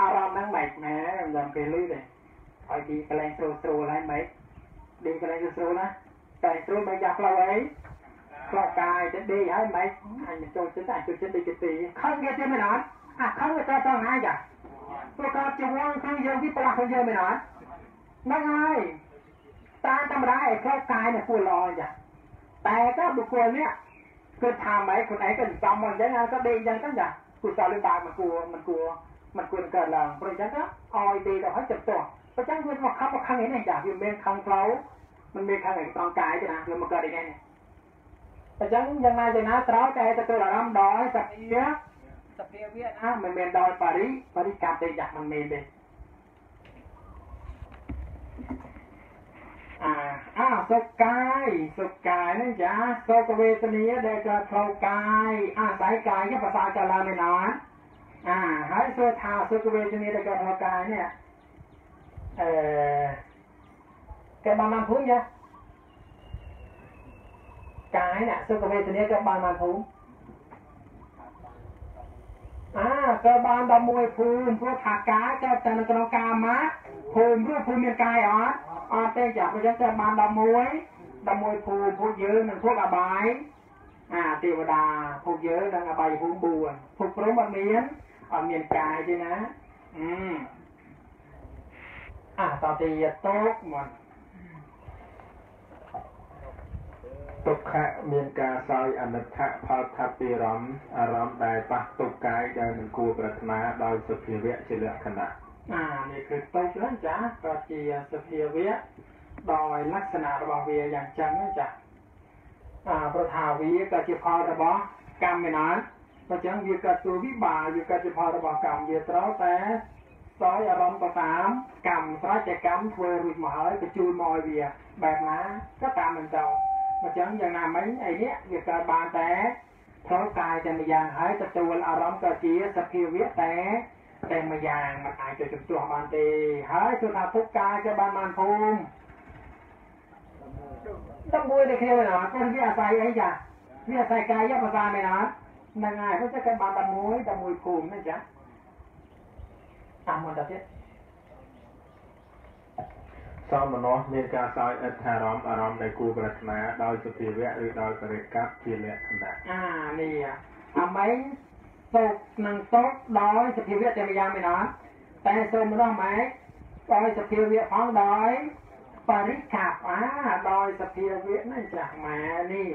អារម្មណ៍ហ្នឹងម៉េចណែមិនដឹងគេលឺទេឲ្យទីកន្លែងស្រួលស្រួលហើយម៉េចដេកកន្លែងស្រួលណាតែស្រួលមិនយ៉ាផ្លូវអីផ្លូវកាយទៅដេកហើយម៉េចអញមិនចូលចិត្តអញចូលចិត្តដេកទីខឹងគេទៀតមែនអត់អាខឹងវាកើតត្រង់ណាចាព្រោះកើតជាវងគឺយើងពីផ្លាស់ខ្លួនយើងមែនអត់ហ្នឹងហើយតាមធម្មតាឯផ្លូវកាយនេះគួរល្អចាតែក៏បុគ្គលនេះ គឺថាម៉េចខ្លួនឯងក៏ចំមកអញ្ចឹងក៏ដេកអញ្ចឹងទៅចាគួរសល់លឺបាមិនគួរមិនគួរមិនគួរកើតឡើងព្រោះអញ្ចឹងទៅឲ្យដេកទៅឲ្យចិត្តទាស់អញ្ចឹងវាមកខំមកខឹងឯនេះចាវាមានខឹងផ្លូវมันមានខឹងឯត្រង់កាយទេណាវាមកកើតឯនេះអញ្ចឹងយ៉ាងណាយ៉ាងណាត្រូវតែទទួលអារម្មណ៍ដោយសភាសភាវាណាមិនមែនដោយបរិបរិកម្មទេចាមិនមែនទេ អាអាសុខកាយសុខកាយហ្នឹងចាសុខវេទនាដែលកើតផ្លូវកាយអាស្រ័យកាយប្រសាចឡើងមែនអត់อ่าហើយសួរថាសុខវេទនាដែលកើតក្នុងកាយនេះអឺគេបានបានភូមិចាកាយនេះសុខវេទនាគេបានបានភូមិអាក៏បាន11ភូមិព្រោះថាកាយកើតតែនៅក្នុងកាមាភូមិឬភូមិមានកាយអត់ អត់ទេចាព្រោះចឹងគេបាន11 11ភូមិភូមិយើងនឹងភពអបាយអាទេវតាភពយើងនឹងអបាយភូមិ4ភពព្រំអត់មានអត់មានកាយទេណាអឺអាតទីតោកមក
ទុក្ខៈមានការសោយអនិច្ចផលថាពីរម្មណ៍អារម្មណ៍ដែលប៉ះទុកកាយដែលមិនគួរប្រាថ្នាដោយសភាវៈជាលក្ខណៈ
អានេះគឺតោកហ្នឹងចាក៏ជាសភាវៈដោយលក្ខណៈរបស់វាយ៉ាងចឹងណាចាអាប្រថាវាក៏ជាផលរបស់កម្មឯណាអញ្ចឹងវាក៏ទូវិបាលវាក៏ជាផលរបស់កម្មវាត្រូវតែសោយអារម្មណ៍ទៅតាមកម្មស្រេចតែកម្មធ្វើរួចមកហើយបញ្ជូនមកឲ្យវាបែបណាក៏តាមមិនទៅអញ្ចឹងយ៉ាងណាមិញអីនេះវាកើតបានតែផ្លូវកាយតែម្យ៉ាងហើយទទួលអារម្មណ៍ក៏ជាសភាវៈតែ តែមួយយ៉ាងมันអាចទៅជំទាស់បានទេ ហើយសុថាទុកការគេបានបានភូមិតំមួយតែគ្នាណាតែវាអាស្រ័យអីចាវាអាស្រ័យកាយភាសាមែនណាហ្នឹងហើយព្រោះតែគេបានតែមួយតែមួយភូមិណាចាតាមមកដល់ទៀត
សមនោមានការសោយអត្ថអារម្មណ៍អារម្មណ៍នៃគូប្រាថ្នាដោយសុភាវៈឬដោយបរិក័ព្ទជាលក្ខណៈ
អានេះអាម៉េច តោកនឹងតោកដោយសភាវៈតែម្យ៉ាងមែនណាតែសូមម្ដងម៉ែដោយសភាវៈផងដោយបរិក្ខាបអាដោយសភាវៈនេះចាស់ម៉ែនេះ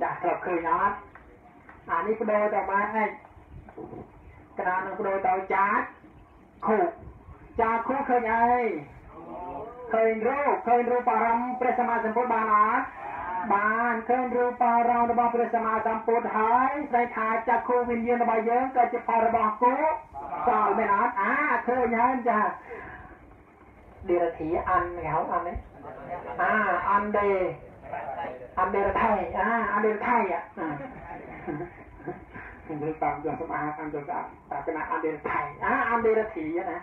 ចាស់ត្រូវឃើញអត់អានេះបដូរទៅម៉ែឯងកណ្ដាលនឹងបដូរទៅចាស់ខូចាស់ខូឃើញអីឃើញរូបឃើញរូបអារម្មណ៍ព្រះសម្មាសម្ពុទ្ធបានអត់ บานเคลื่อนรูปารางระบาปริสมาสัมปุดหายใส่ขาจากคูวินยืนบายเยิ้มก็จะพอระบากุสอไม่นานอ่าเธอยันจะเดรถีอันเหงาอันนี้อ่าอันเดอันเดรไทยอ่าอันเดรไทยอะผมเลยตามจนสมาธินจนสะอาดตามคณะอันเดรไทยอ่าอันเดรถีนะ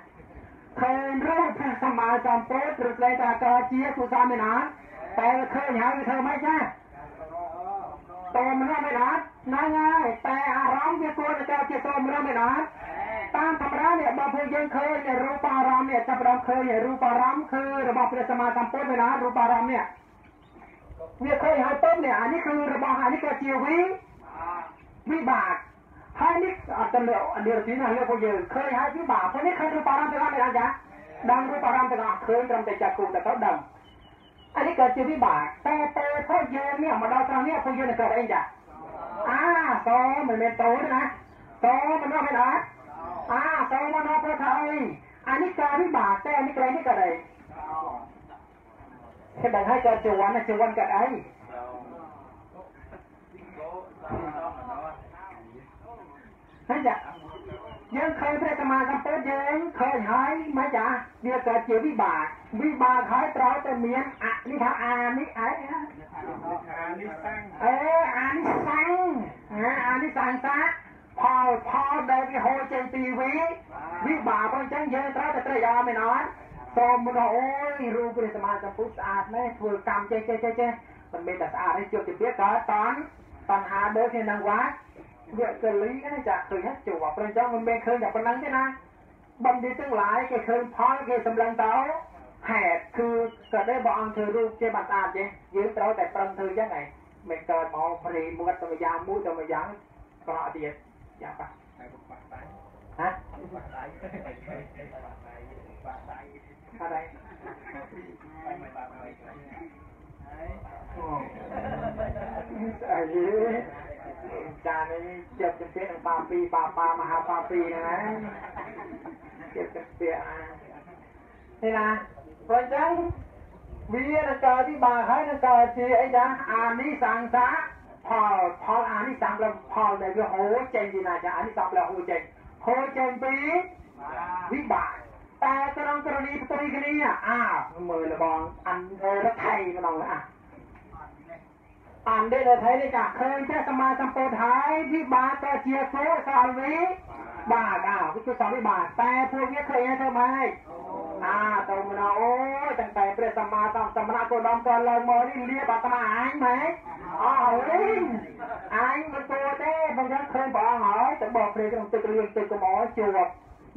เคลื่อนรูปสมาสัมพุทธหรือใส่ตากาเจีกุสามินาน ស្ដីថាចក្ខុវិញ្ញាណរបស់យើងក៏ជាផលរបស់គោសល់មែនអត់អាឃើញហើយចាដេរធីអានហៅអាននេះអាអានដេអានដេរថៃអាអានដេរថៃអាខ្ញុំតាមយកសម្អាតតាមយកស្អាតតែកណាអានដេរថៃអាអានដេរធីណាឃើញរូបព្រះសម្មាសម្ពុទ្ធឬស្ដីថាក៏ជាគុសលមែនអត់តែឃើញហើយវាធ្វើម៉េចចាតោមរំមិនអត់ហ្នឹងហើយតែអារម្មណ៍វាគួរតែជាតោមរំមិនអត់តាមធម្មតានេះបើពួកយើងឃើញរូបអារម្មណ៍នេះចាប់ផ្ដើមឃើញរូបអារម្មណ៍គឺរបស់ព្រះសម្មាសម្ពុទ្ធមែនអត់រូបអារម្មណ៍នេះវាឃើញហើយទៅនេះអានេះគឺរបស់អានេះក៏ជាវិវិបាកហើយនេះអត់ទៅអនិរទីណាលើពួកយើងឃើញហើយវិបា កពួកនេះឃើញរូបអារម្មណ៍ទាំងអស់មិនអត់ចាដឹងរូបអារម្មណ៍ទាំងអស់ឃើញត្រឹមតែចាក់គូទៅទៅដឹងអានេះក៏ជាវិបាកតែតែធ្វើយើងនេះមកដល់ត្រង់នេះពួកយើងនឹងកើតអីចាអាតមិនមែនតទេណាតមិននោះមិនអត់អាតមកនោះប្រថាអីអានេះការវិបាកតែអានេះក្រែងនេះក៏ដែរគេដឹងឲ្យកើតជាវ័នជាវ័នកើតអីហើយចា យើងឃើញព្រះសម្មាសម្ពុទ្ធយើងឃើញហើយមិនចាវាកើតជាវិបាកវិបាកហើយត្រូវតែមានអនេះថាអានេះអីអានេះសាំងអេអានេះសាំងអានេះសាំងសាផលផលដែលវាហូរចេញពីវិវិបាកអញ្ចឹងយើងត្រូវតែត្រេកអរមែនអត់សូមមកអូយរូបព្រះសម្មាសម្ពុទ្ធស្អាតណាស់ធ្វើកម្មចេះចេះចេះចេះមិនមែនតែស្អាតទេជប់ទៅទៀតក៏តន់តណ្ហាដូចគ្នានឹងវត្តវាកលីណាចាឃើញហ្នឹងជួ បប្រចាំមិនមែនឃើញតែប៉ុណ្្នឹងទេណាបណ្ឌិតទាំងឡាយគេឃើញផលគេសម្លឹងទៅហេតុគឺក៏ដែរបងអង្គធ្វើរូបជាបាត់ស្អាតទេយើងត្រូវតែប្រឹងធ្វើចឹងឯងមិនកើតមកព្រីមួយទៅយ៉ាងមួយទៅយ៉ាងក្រក់ទៀតយ៉ាងប៉ះហ៎អត់ដែរអី ចានេះចិត្តជំពាក់នឹងបាពីបាបាមហាបាពីហ្នឹងណាចិត្តជំពាក់អានេះណាព្រោះអញ្ចឹងវានឹងកើតទីបាហើយនឹងកើតជាអីចាអានេះសង្សាផលផលអានេះសំឡំផលដែលវាហូរចេញពីណាចាអានេះសំឡំហូរចេញហូរចេញពីវិបាកតែក្នុងករណីផ្ទុយគ្នាអាមើលលបងអានរដ្ឋថៃម្ដងអា អាននេះរដ្ឋថៃនេះចាឃើញព្រះសម្មាសម្ពុទ្ធហើយវិបាកក៏ជាគោសលវិបាទអើវាគឺសំវិបាតតែពួកវាឃើញហើយធ្វើម៉េចអាទៅម្ដងអូយតាំងតែព្រះសម្មាសម្សម្មាគោដំក៏ឡើងមកនេះលៀបអាត្មាអញម៉េចអស់វិញអញមិនគួរទេបើយ៉ាងឃើញព្រះអង្គហើយទៅបកព្រះក្នុងទឹកលៀងទឹកកុំអោជួប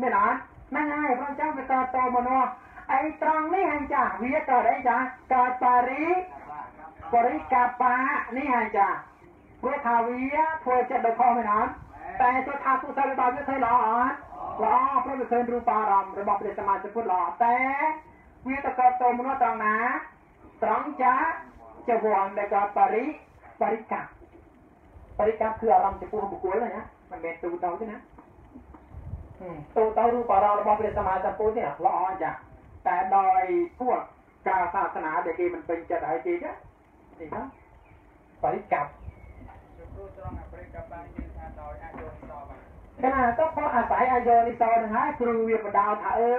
មានអត់ហ្នឹងហើយព្រោះអញ្ចឹងវាកើតតមនុស្សអីត្រង់នេះអញ្ចាវាកើតអីចាកើតបារី បរិកបានេះអញ្ចាព្រោះថាវាធ្វើចិត្តដោយខុសមែនអត់តែទៅថាគុសលរបស់វាឃើញល្អអត់ល្អព្រោះវាឃើញរូបារម្មណ៍របស់ព្រះសម្មាសម្ពុទ្ធល្អតែវាទៅកើតតមនុស្សត្រង់ណាត្រង់ចាចវ័នដែលកើតបរិបរិកបរិកគឺអារម្មណ៍ចំពោះបុគ្គលណាមិនមែនទូទៅទេណាទូទៅរូបអារម្មណ៍របស់ព្រះសម្មាសម្ពុទ្ធនេះល្អចាតែដោយពួកការសាសនាដែលគេមិនពេញចិត្តហើយទេណា នេះណាបរិកព្ព្រោះ
ត្រង់អាបរិកបានយើងថាដោយអយោនិសោបាទ
ខណៈទៅផុតអាស្រ័យអយោនិសោនឹងហើយគ្រូវាបដោថាអឺ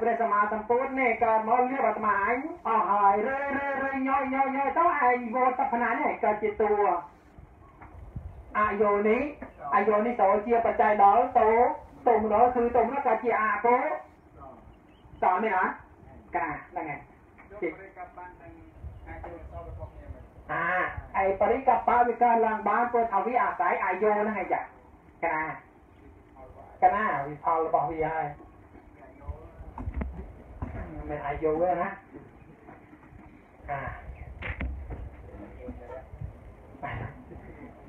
ព្រះសម្មាសម្ពុទ្ធនេះកើតមកលៀបអាត្មាអញអស់ហើយរើរើរើញយញយញទៅឯងវត្តបណានេះកើតជាតួអយោនិអយោនិសោជាបច្ច័យដល់តោតោម្ដងគឺតោម្ដងកើតជាអាកោតនេះហ៎កាហ្នឹងហើយ
យកបរិកបាននឹងអយោនិសោរបស់ គ្នាមិន
អាឯបរិកបវិការឡើងបានព្រោះថាវាអាស្រ័យអាយុហ្នឹងឯងចាកណាកណាវិផលរបស់វាហើយមិនអាយុទេណាអា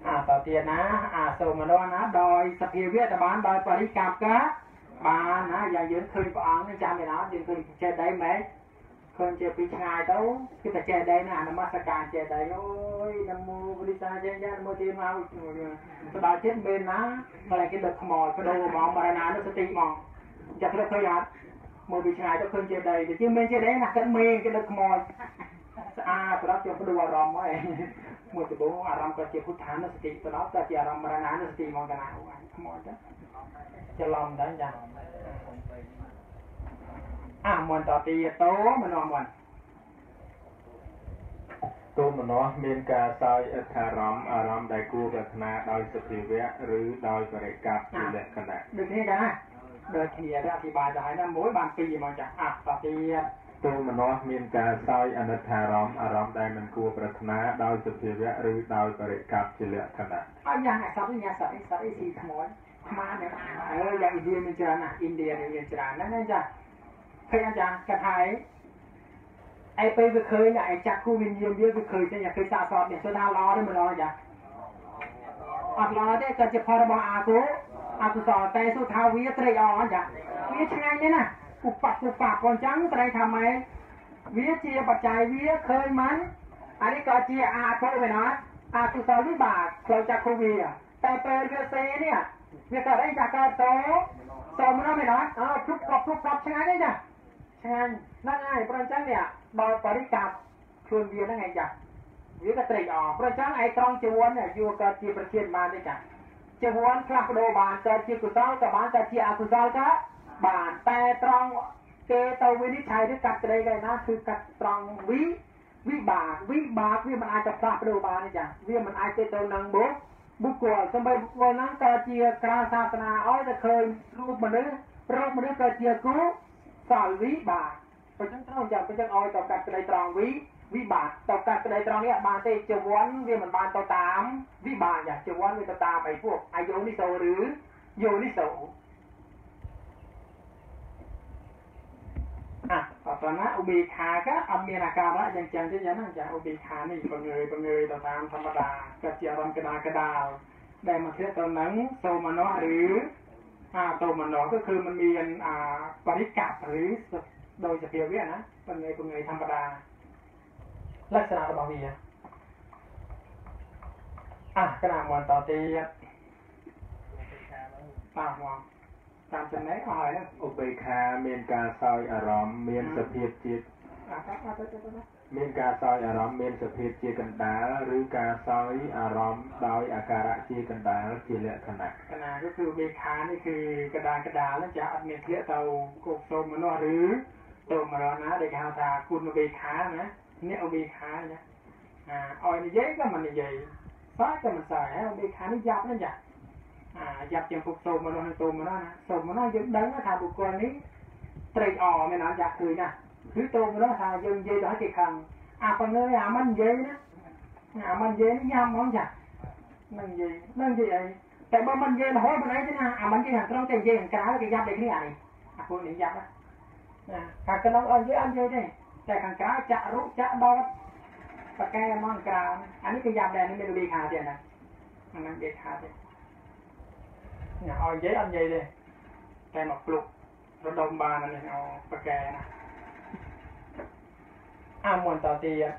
អាតទៀតណាអាសូមមនុស្សណាដោយសភាវៈតបានដោយបរិកបកាបានណាយ៉ាងយើងឃើញព្រះអង្គនេះចាំទេណាយើងឃើញចេះដែ រម៉េចឃើញជាពីឆ្ងាយទៅគឺតែចេះដែរណានមស្ការចេះដែរអូយនមោបរិសាចេះយ៉ានមោទីមកស្ដាប់ចិត្តមែនណាតែគេដឹកខ្មោចបដូរមកបរណានោះសតិមកចាក់ឃើញអត់មកពីឆ្ងាយទៅឃើញចេះដែរជាមែនចេះដែរណាគិតមែនគេដឹកខ្មោចស្អាតប្រត់ជាបដូរអារម្មណ៍ហើយមួយដំបូងអារម្មណ៍ក៏ជាពុទ្ធានុសតិទៅដល់តែជាអារម្មណ៍បរណានុសតិមកកណាអូអញខ្មោចទៅច្រឡំដែរចា អាមន្តទីតោមនោមន្ត
ទូមនោមានការសោយអត្ថារម្មណ៍អារម្មណ៍ដែលគួរប្រាថ្នាដោយសភាវៈឬដោយបរិកັບជាលក្ខណៈ
ដូចគ្នាចាដូចគ្នាអធិប្បាយទៅហើយណាមួយបានពីរមកចាអត្តទៀត
ទូមនោមានការសោយអនិច្ចារម្មណ៍អារម្មណ៍ដែលមិនគួរប្រាថ្នាដោយសភាវៈឬដោយបរិកັບជាលក្ខណៈ
អញ្យ៉ាងអសត្វនេះសត្វនេះសត្វនេះស៊ីខ្មោចខ្មានេះអើយ៉ាងឥណ្ឌាមានច្រើនណាឥណ្ឌាមានច្រើនណាស់ណាចា ឃើញអញ្ចឹងកាត់ហើយឯពេលវាឃើញឯចាក់គូវិញ្ញាណវាវាឃើញចឹងឃើញសាកសតនេះទៅថាល្អទេមិនល្អចាអត់ល្អទេក៏ជាផលរបស់អាគុអកុសលតែសុថាវាត្រេកអរចាវាឆ្ងាញ់ទេណាឧបបឧបបក៏អញ្ចឹងត្រេកថាម៉ែវាជាបច្ច័យវាឃើញមិនអានេះក៏ជាអាគុវិញណាអកុសលវិបាកផ្លូវចាក់គូវាតែពេលវាសេនេះវាក៏អីចាកើតតោតោមិនណាមែនអត់អើព្រុបព្រុបព្រុបឆ្ងាញ់ទេចា ឆ្ងាញ់ហ្នឹងហើយព្រោះអញ្ចឹងនេះដល់បរិកាប់ខ្លួនវាហ្នឹងឯងចាវាក៏ត្រេកអរព្រោះអញ្ចឹងឯត្រង់ជីវ័នយួរកើតជាប្រធានបានទេចាជីវ័នខ្លះបដូរបានកើតជាកុសលក៏បានកើតជាអកុសលក៏បានតែត្រង់គេទៅវិនិច្ឆ័យឬកាត់ក្តីគេណាគឺកាត់ត្រង់វិវិបាកវិបាកវាមិនអាចទៅផ្លាស់ប្ដូរបានទេចាវាមិនអាចទៅទៅនឹងបុគ្គបុគ្គលសំបីបុគ្គលហ្នឹងក៏ជាក្រៅសាសនាឲ្យតែឃើញរូបមនុស្សរូបមនុស្សក៏ជាគូ សល់វិបាកបើចឹងត្រូវចាំបើចឹងឲ្យទៅកាត់ក្តីត្រង់វិវិបាកទៅកាត់ក្តីត្រង់នេះអត់បានទេជីវ័នវាមិនបានទៅតាមវិបាកចាជីវ័នវាទៅតាមអីពួកអាយុនេះសូឬយោនេះសូអ่ะអត់ណាឧបេខាក៏អត់មានអាការៈយ៉ាងចឹងទេយ៉ាងណាចាឧបេខានេះបង្ងើយបង្ងើយទៅតាមធម្មតាក៏ជាអារម្មណ៍កដាកដាលដែលមកធៀបទៅនឹងសូមនោឬ អាតោមនោក៏គឺมันមានអាបរិកៈឬដោយសភាវៈណាបង្ងើយបង្ងើយធម្មតាលក្ខណៈរបស់វាអះកណាមន្តទៀតតាមមកតាមចំណេះអស់ហើយ
ឧបេខាមានការសោយអារម្មណ៍មានសភាពជាតិ មានការសោយអារម្មណ៍មានសភាពជាកណ្ដាលឬការសោយអារម្មណ៍ដោយអាការៈជាកណ្ដាលជាលក្ខណៈ
កណាក៏គឺមេខានេះគឺកណ្ដាលកណ្ដាលចាអត់មានធ្លាក់ទៅគោកសូមមនុស្សឬទៅមរណាដែលគេហៅថាគុណវេខាណាអ្នកវេខាណាអាឲ្យនិយាយក៏មិននិយាយសោយក៏មិនសោយហើយវេខានេះយ៉ាប់ណាស់ចាអាយ៉ាប់ជាងពុកសូមមនុស្សនឹងទូមមនុស្សណាសូមមនុស្សយើងដឹងថាបុគ្គលនេះត្រេកអរមែនអត់យ៉ាក់ឃើញណា គឺទូមមនុស្សថាយើងនិយាយដល់គេខឹងអាប៉ុណ្ណឹងអាមិននិយាយណាអាមិននិយាយញ៉ាំហ្មងចានឹងនិយាយនឹងនិយាយអីតែបើមិននិយាយរហូតមិនអីទេណាអាមិននិយាយខាងក្នុងតែនិយាយខាងក្រៅគេយ៉ាប់ដូចគ្នាអានេះអាពួកនេះយ៉ាប់ណាខាងក្នុងអត់និយាយអត់និយាយទេតែខាងក្រៅចាក់រុចាក់ដតបកែមកក្រៅអានេះគេយ៉ាប់ដែរនេះមានលីខាទៀតណាអាហ្នឹងគេខាទៀតញ៉ាឲ្យនិយាយអត់និយាយទេតែមកភ្លុករដុំបាននេះអូបកែណា អាមុនតទៀត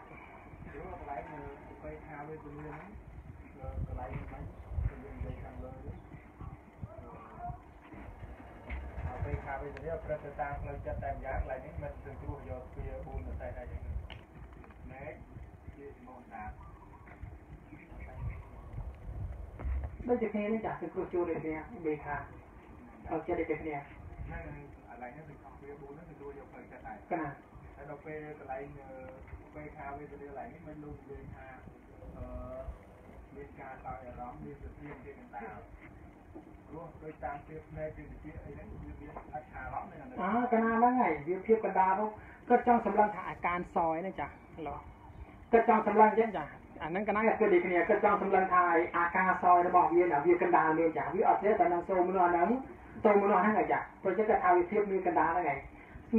Nếu mà lại mà quay khao với tụi mình rồi còn lại bánh thì mình dây khăn lơ đấy Ờ, quay khao với tụi mình rất là tăng lên chất tam giác lại những mình từng chua vô kia buôn ở tay này Nét Chia môn đạp
ដូចជាគ្នានេះចាគឺគ្រូជួលដូចគ្នាបេខាអត់ចិត្តដូចគ្នា
Nó ở lại nó thì không kia buôn nó thì chua vô phần chất này
កណា
ហើយដល់ពេលកន្លែងពេលខាវេទនាកន្លែងនេះមិនលោកនិយាយថាអឺមានការតោយអារម្មណ៍មានសភាពជាកណ្ដាលព្រោះដោយតាមភាពផ្នែកពីវិទ្យាអីហ្នឹងវាមានអត្ថអារម្មណ៍ហ្នឹង
អើកណាហ្នឹងហើយវាភាពកណ្ដាលនោះគាត់ចង់សម្លឹងថាអាការសយហ្នឹងចាឡោះគាត់ចង់សម្លឹងចឹងចាអាហ្នឹងកណាគឺដូចគ្នាគាត់ចង់សម្លឹងថាអាការសយរបស់វាណាវាកណ្ដាលមានចាវាអត់ទេតែនឹងសូមមនុស្សហ្នឹងសូមមនុស្សហ្នឹងហើយចាព្រោះចឹងគាត់ថាវាភាពមានកណ្ដាលហ្នឹងហើយ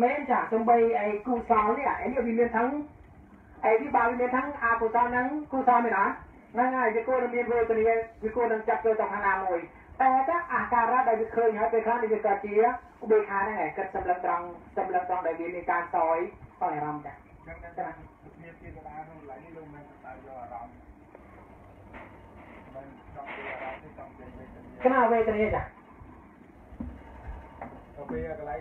មែនចាសំបីអីគូសលនេះអានេះវាមានทั้งអីវាបើវាមានทั้งអកុសលហ្នឹងគូសលមែនអត់ហ្នឹងហើយវាគួរតែមានវេទនាវាគួរនឹងចាប់ចូលទៅខាងណាមួយតែក៏អាការៈដែលវាឃើញហើយពេលខ្លះនេះវាក៏ជាឧបេខាហ្នឹងហើយគិតសម្លឹងត្រង់សម្លឹងត្រង់ដែលវាមានការសយសយអារម្មណ៍ចា
ចឹងដល់ភាពជាកណ្ដាលក្នុងកន្លែងនេះលោកមិនតើយកអារម្មណ៍មិនចង់យកអារម្មណ៍ទេចង់និយាយវេទនា
កណាវេទនាចា
ដល់ពេលកន្លែង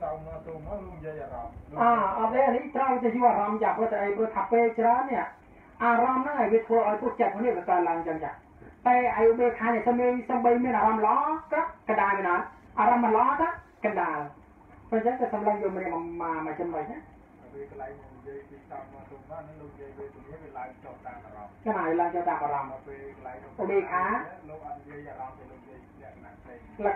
សោមមកទូមកលោកនិយាយអារម្មណ៍
អើអត់ទេអានេះត្រូវតែយកអារម្មណ៍ចាព្រោះតែអីព្រោះថាពេលច្រើននេះអារម្មណ៍ហ្នឹងហើយវាធ្វើឲ្យពុកចិត្តនេះវាកើតឡើងចឹងចាតែអាយុពេលខាងនេះសំបីសំបីមានអារម្មណ៍ល្អក៏កណ្ដាលមែនអត់អារម្មណ៍មិនល្អក៏កណ្ដាលព្រោះចឹងតែសម្លឹងយកម្នាក់មកមកចំណុចណា
ដល់ពេលកន្លែង និយាយពីសោមមកទូមកនឹងលោកនិយាយវេទនាវាឡើងចុះតាមអារម្មណ៍
កណាឡើងចូលតាមអារម្មណ៍
ដល់ពេលកន្លែងនោះ
ឧបេខា
លោកអត់និយាយអារម្មណ៍ទៅលោកនិយាយល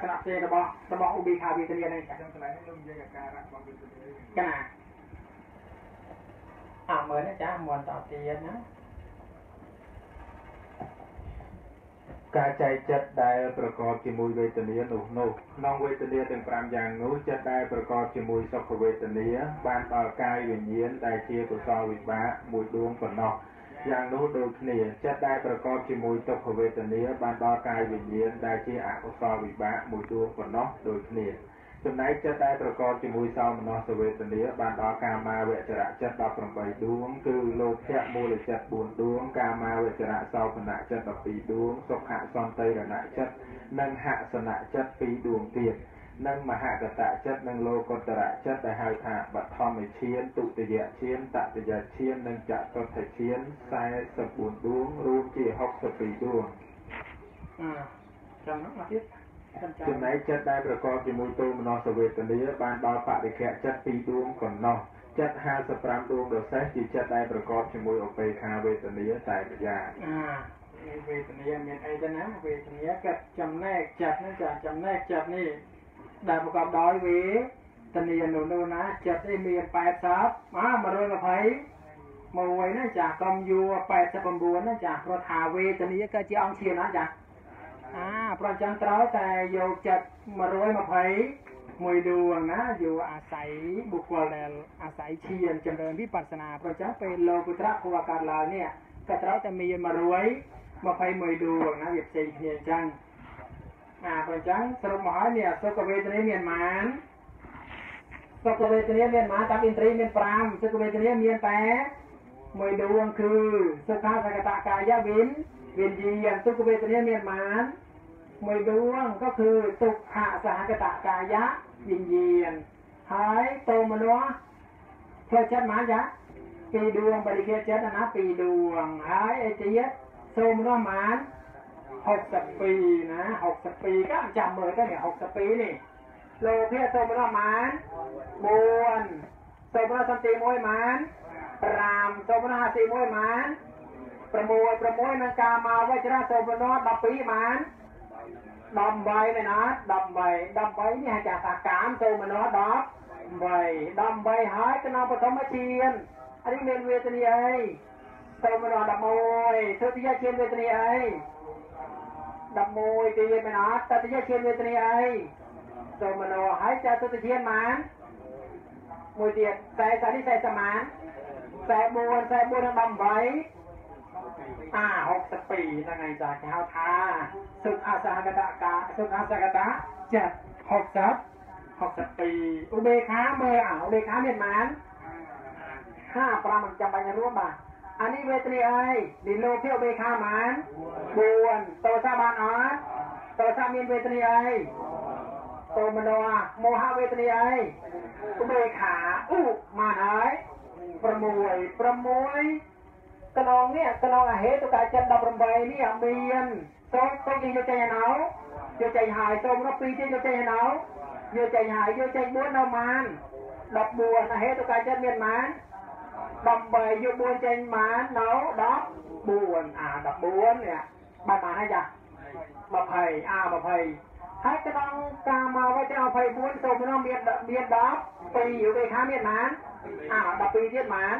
ក្ខណៈផ្សេង
លក្ខណៈផ្សេងរបស់របស់ឧបេខាវេទនាហ្នឹងចា
អញ្ចឹងកន្លែងនេះលោកនិយាយអាការៈរបស់វេទនាវិញ
កណាអើមើលណាចាមុនតទៀតណា
ការចែកចិត្តដែលប្រកបជាមួយវេទនានោះនោះក្នុងវេទនាទាំង5យ៉ាងនោះចិត្តដែលប្រកបជាមួយសុខវេទនាបានដល់កាយវិញ្ញាណដែលជាកុសលវិបាកមួយដួងប៉ុណ្ណោះយ៉ាងនោះដូចគ្នាចិត្តដែលប្រកបជាមួយទុក្ខវេទនាបានដល់កាយវិញ្ញាណដែលជាអកុសលវិបាកមួយដួងប៉ុណ្ណោះដូចគ្នា ចំណែកចិត្តដែលប្រកបជាមួយសោមនស្សវេទនាបានដល់កាមាវចរៈចិត្ត18ដួងគឺលោភៈមូលចិត្ត4ដួងកាមាវចរៈសោភណៈចិត្ត12ដួងសុខៈសន្តិរណចិត្តនិងហសនៈចិត្ត2ដួងទៀតនិងមហកតៈចិត្តនិងលោកុត្តរៈចិត្តដែលហៅថាបឋមឈានទុតិយឈានតតិយឈាននិងចតុត្ថឈាន44ដួងរួមជា62ដួង
អឺចាំនោះមកទៀត ចាំចាំ
ចំណែកចិត្តដែលប្រកបជាមួយទោមនស្សវេទនាបានដល់បរិក្ខៈចិត្ត2ដួងប៉ុណ្ណោះចិត្ត55ដួងដ៏សេះជាចិត្តដែលប្រកបជាមួយឧបេខាវេទនាតែម្យ៉ាង
អាមានវេទនាមានអីទៅណាវេទនាកាត់ចំណែកចិត្តហ្នឹងចាចំណែកចិត្តនេះដែលប្រកបដោយវេទនានោះនោះណាចិត្តនេះមាន80អា120មួយណាចាកុំយួរ89ណាចាព្រោះថាវេទនាគឺជាអង្គឈានណាចាអា ប្រចាំត្រូវតែយកចិត្ត120មួយដួងណាយកអាស្រ័យបុគ្គលដែលអាស្រ័យឈានចម្រើនវិបស្សនាប្រចាំពេលលោកពុត្រៈគួរកើតឡើងនេះក៏ត្រូវតែមាន100 21ដួងណាវាផ្សេងគ្នាអញ្ចឹងអាបើអញ្ចឹងសរុបមកហើយនេះសុខវេទនាមានប៉ុន្មានសុខវេទនាមានប៉ុន្មានតាមឥន្ទ្រីមាន5សុខវេទនាមានតែមួយដួងគឺសុខាសកតកាយវិនវិញ្ញាណសុខវេទនាមានប៉ុន្មានមួយដួងក៏គឺសុខៈសហកតកាយវិញ្ញាណហើយតោមនោផ្លូវចិត្តប៉ុន្មានចាពីរដួងបរិគាចិត្តណាពីរដួងហើយអីទៀតសូមនោះប៉ុន្មាន62ណា62ក៏ចាំមើលទៅនេះ62នេះលោភៈសូមនោះប៉ុន្មាន4សូមនោះសន្តិ1ប៉ុន្មាន5សូមនោះអាសិ1ប៉ុន្មាន6 6នឹងកាមកវចរៈសូមនោះ12ប៉ុន្មាន 18មែនអត់18 18នេះអាចថាកាមសូមណោះ18 18ហើយក្នុងបឋមឈានអានេះមានវេទនីអីសូមណោះ11ទុតិយឈានវេទនីអី11ទៀតមែនអត់តតិយឈានវេទនីអីសូមណោះហើយចតុតិឈានម៉ានមួយទៀតខ្សែសានេះ ខ្សែសមានខ្សែ4ខ្សែ4និង18អា62ហ្នឹងហើយចាគេហៅថាសុខាសហកតកាសុខាសហកតចិត្ត60 62ឧបេខាមើលអាឧបេខាមានម៉ាន55មិនចាំបាច់រួមបាទអានេះវេទនីអីនេះលោភៈឧបេខាម៉ាន4តោសាបានអត់តោសាមានវេទនីអីតោមនោមោហវេទនីអីឧបេខាឧម៉ានហើយ6 6 កន្លងនេះកន្លងអាហេតុកាចិត្ត18នេះអមានសូមសូមយកចេញឲ្យណៅយកចេញហើយសូមរាប់ពីទៀតយកចេញឲ្យណៅយកចេញហើយយកចេញ4នៅម៉ាន14អាហេតុកាចិត្តមានម៉ាន18យក4ចេញម៉ាននៅ14អា14នេះបានបានហើយចា20អា20ហើយក្នុងការមកវិញទៅ24សូមនោះមានមាន10ពីយូរទេខាមានម៉ានអា12ទៀតម៉ាន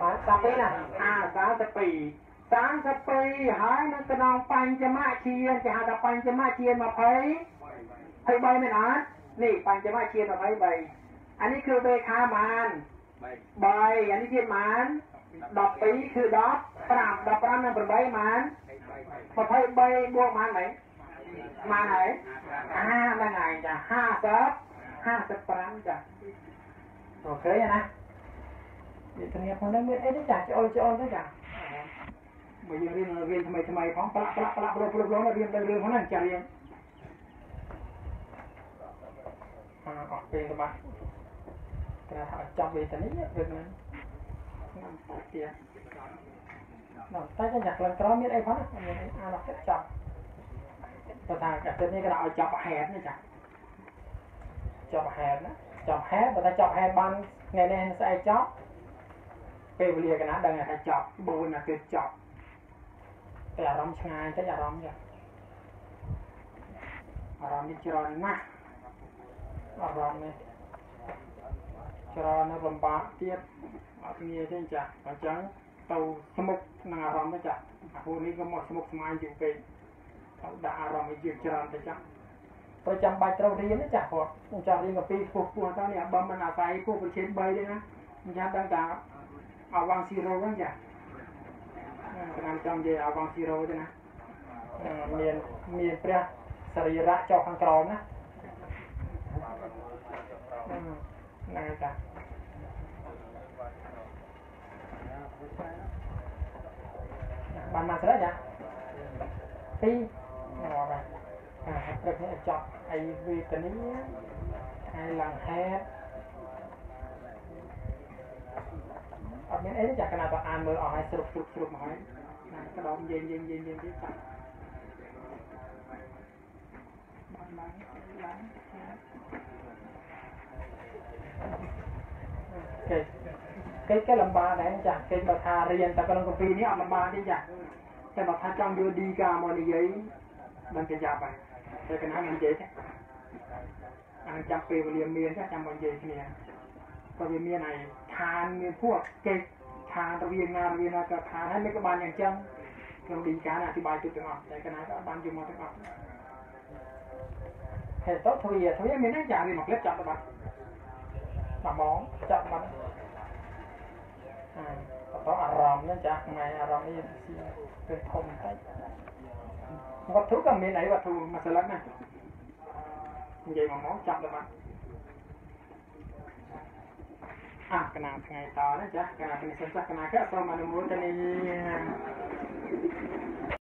สามปีนะอ่าสามสิบปีสามสิบปีหายนักรนองปัญจมาเชียนจะหาดัปัญจมาเชียนมาเพยไพใบไม่นานนี่ปัญจมาเชียนมาเพยใบ อันนี้คือเบคามานใบอันนี้เชียนมานดอกปีคือดอกปรามดอกปรามนั่นเป็นใบมานมาเพยใบบวกมานไหนมาไหนห้าได้ไงจ้ะห้าสิบห้าสิบปรามจ้ะโอเคนะ គ្នាផងដែរមានអីទេចាចូលចូលទៅចាបើយើងរៀនរៀនថ្មីថ្មីផងប្រឡាក់ប្រឡាក់ប្រឡាក់ប្រឡប់ប្រឡប់រៀនទៅរឿងផងហ្នឹងចារៀនអអស់ពេលទៅបាទតែថាចាប់វេទនីរឿងហ្នឹងខ្ញុំតាទៀតដល់តែតែយ៉ាងក្រោយមានអីផងមានអានោះចិត្តចាប់បើថាកាសិននេះគេដាក់ឲ្យចាប់ហេតុនេះចាចាប់ហេតុណាចាប់ហេតុបើថាចាប់ហេតុបានថ្ងៃនេះស្អែកចាប់ ពេលវេលាកណាដឹងថាចប់បួនណាគឺចប់តែអារម្មណ៍ឆ្ងាយតិចអារម្មណ៍ចាអារម្មណ៍នេះច្រើនណាស់អារម្មណ៍នេះច្រើនណាស់លំបាកទៀតអត់ងាយទេចាអញ្ចឹងទៅស្មុកនឹងអារម្មណ៍ទៅចាអាពួកនេះក៏មកស្មុកស្មាញជាងពេកទៅដាក់អារម្មណ៍ឲ្យយើងច្រើនទៅចាប្រចាំបាច់ត្រូវរៀនចាគាត់ចារៀនកាពីពោះពោះទៅនេះអាបំមិនអាស្រ័យពោះប្រជិន3ទេណាអញ្ចឹងដឹងថា អវងស៊ីរ៉ូហ្នឹងចាខ្ញុំចង់និយាយអវងស៊ីរ៉ូទេណាមានមានព្រះសរីរៈចុះខាងក្រោមណាហ្នឹងហើយចាបានមកស្រាប់ចាពីមកបាទអាព្រឹកនេះចប់អីវេទនីហើយឡើងហេតុ អត់មានអីទេចាកណាបើអានមើលអស់ហើយស្រុកស្រុកស្រុកមកហើយណាក្តោបយើងយើងយើងយើងទៀតចាបានបានឡើងគេគេគេលំបាកដែរចាគេបើថារៀនតែក្នុងកម្ពីនេះអត់លំបាកទេចាតែបើថាចង់យកឌីកាមកនិយាយមិនប្រយ័ត្នហើយតែកណាមិននិយាយទេអាចាំពេលវេលាមានចាចាំមកនិយាយគ្នា ក៏វាមានហើយឋានមានពួកគេឋានរវាងណារវាងណាក៏ឋានហើយមិនក៏បានយ៉ាងចឹងក្នុងឌីកាអធិប្បាយទៅទាំងអស់តែកណាក៏បានយកមកទាំងអស់ហេតុទ្វាទ្វាមានណាចារៀនមកក្លឹបចាប់ទៅបាត់តាមមកចាប់បាត់អឺបន្តអារម្មណ៍ហ្នឹងចាថ្ងៃអារម្មណ៍នេះគឺធំតិចវត្ថុក៏មានអីវត្ថុមួយស្លឹកណានិយាយមកមកចាប់ទៅបាត់ អះកណាថ្ងៃតណាចាកណាគណៈសិស្សកណាកសូមអនុមោទនា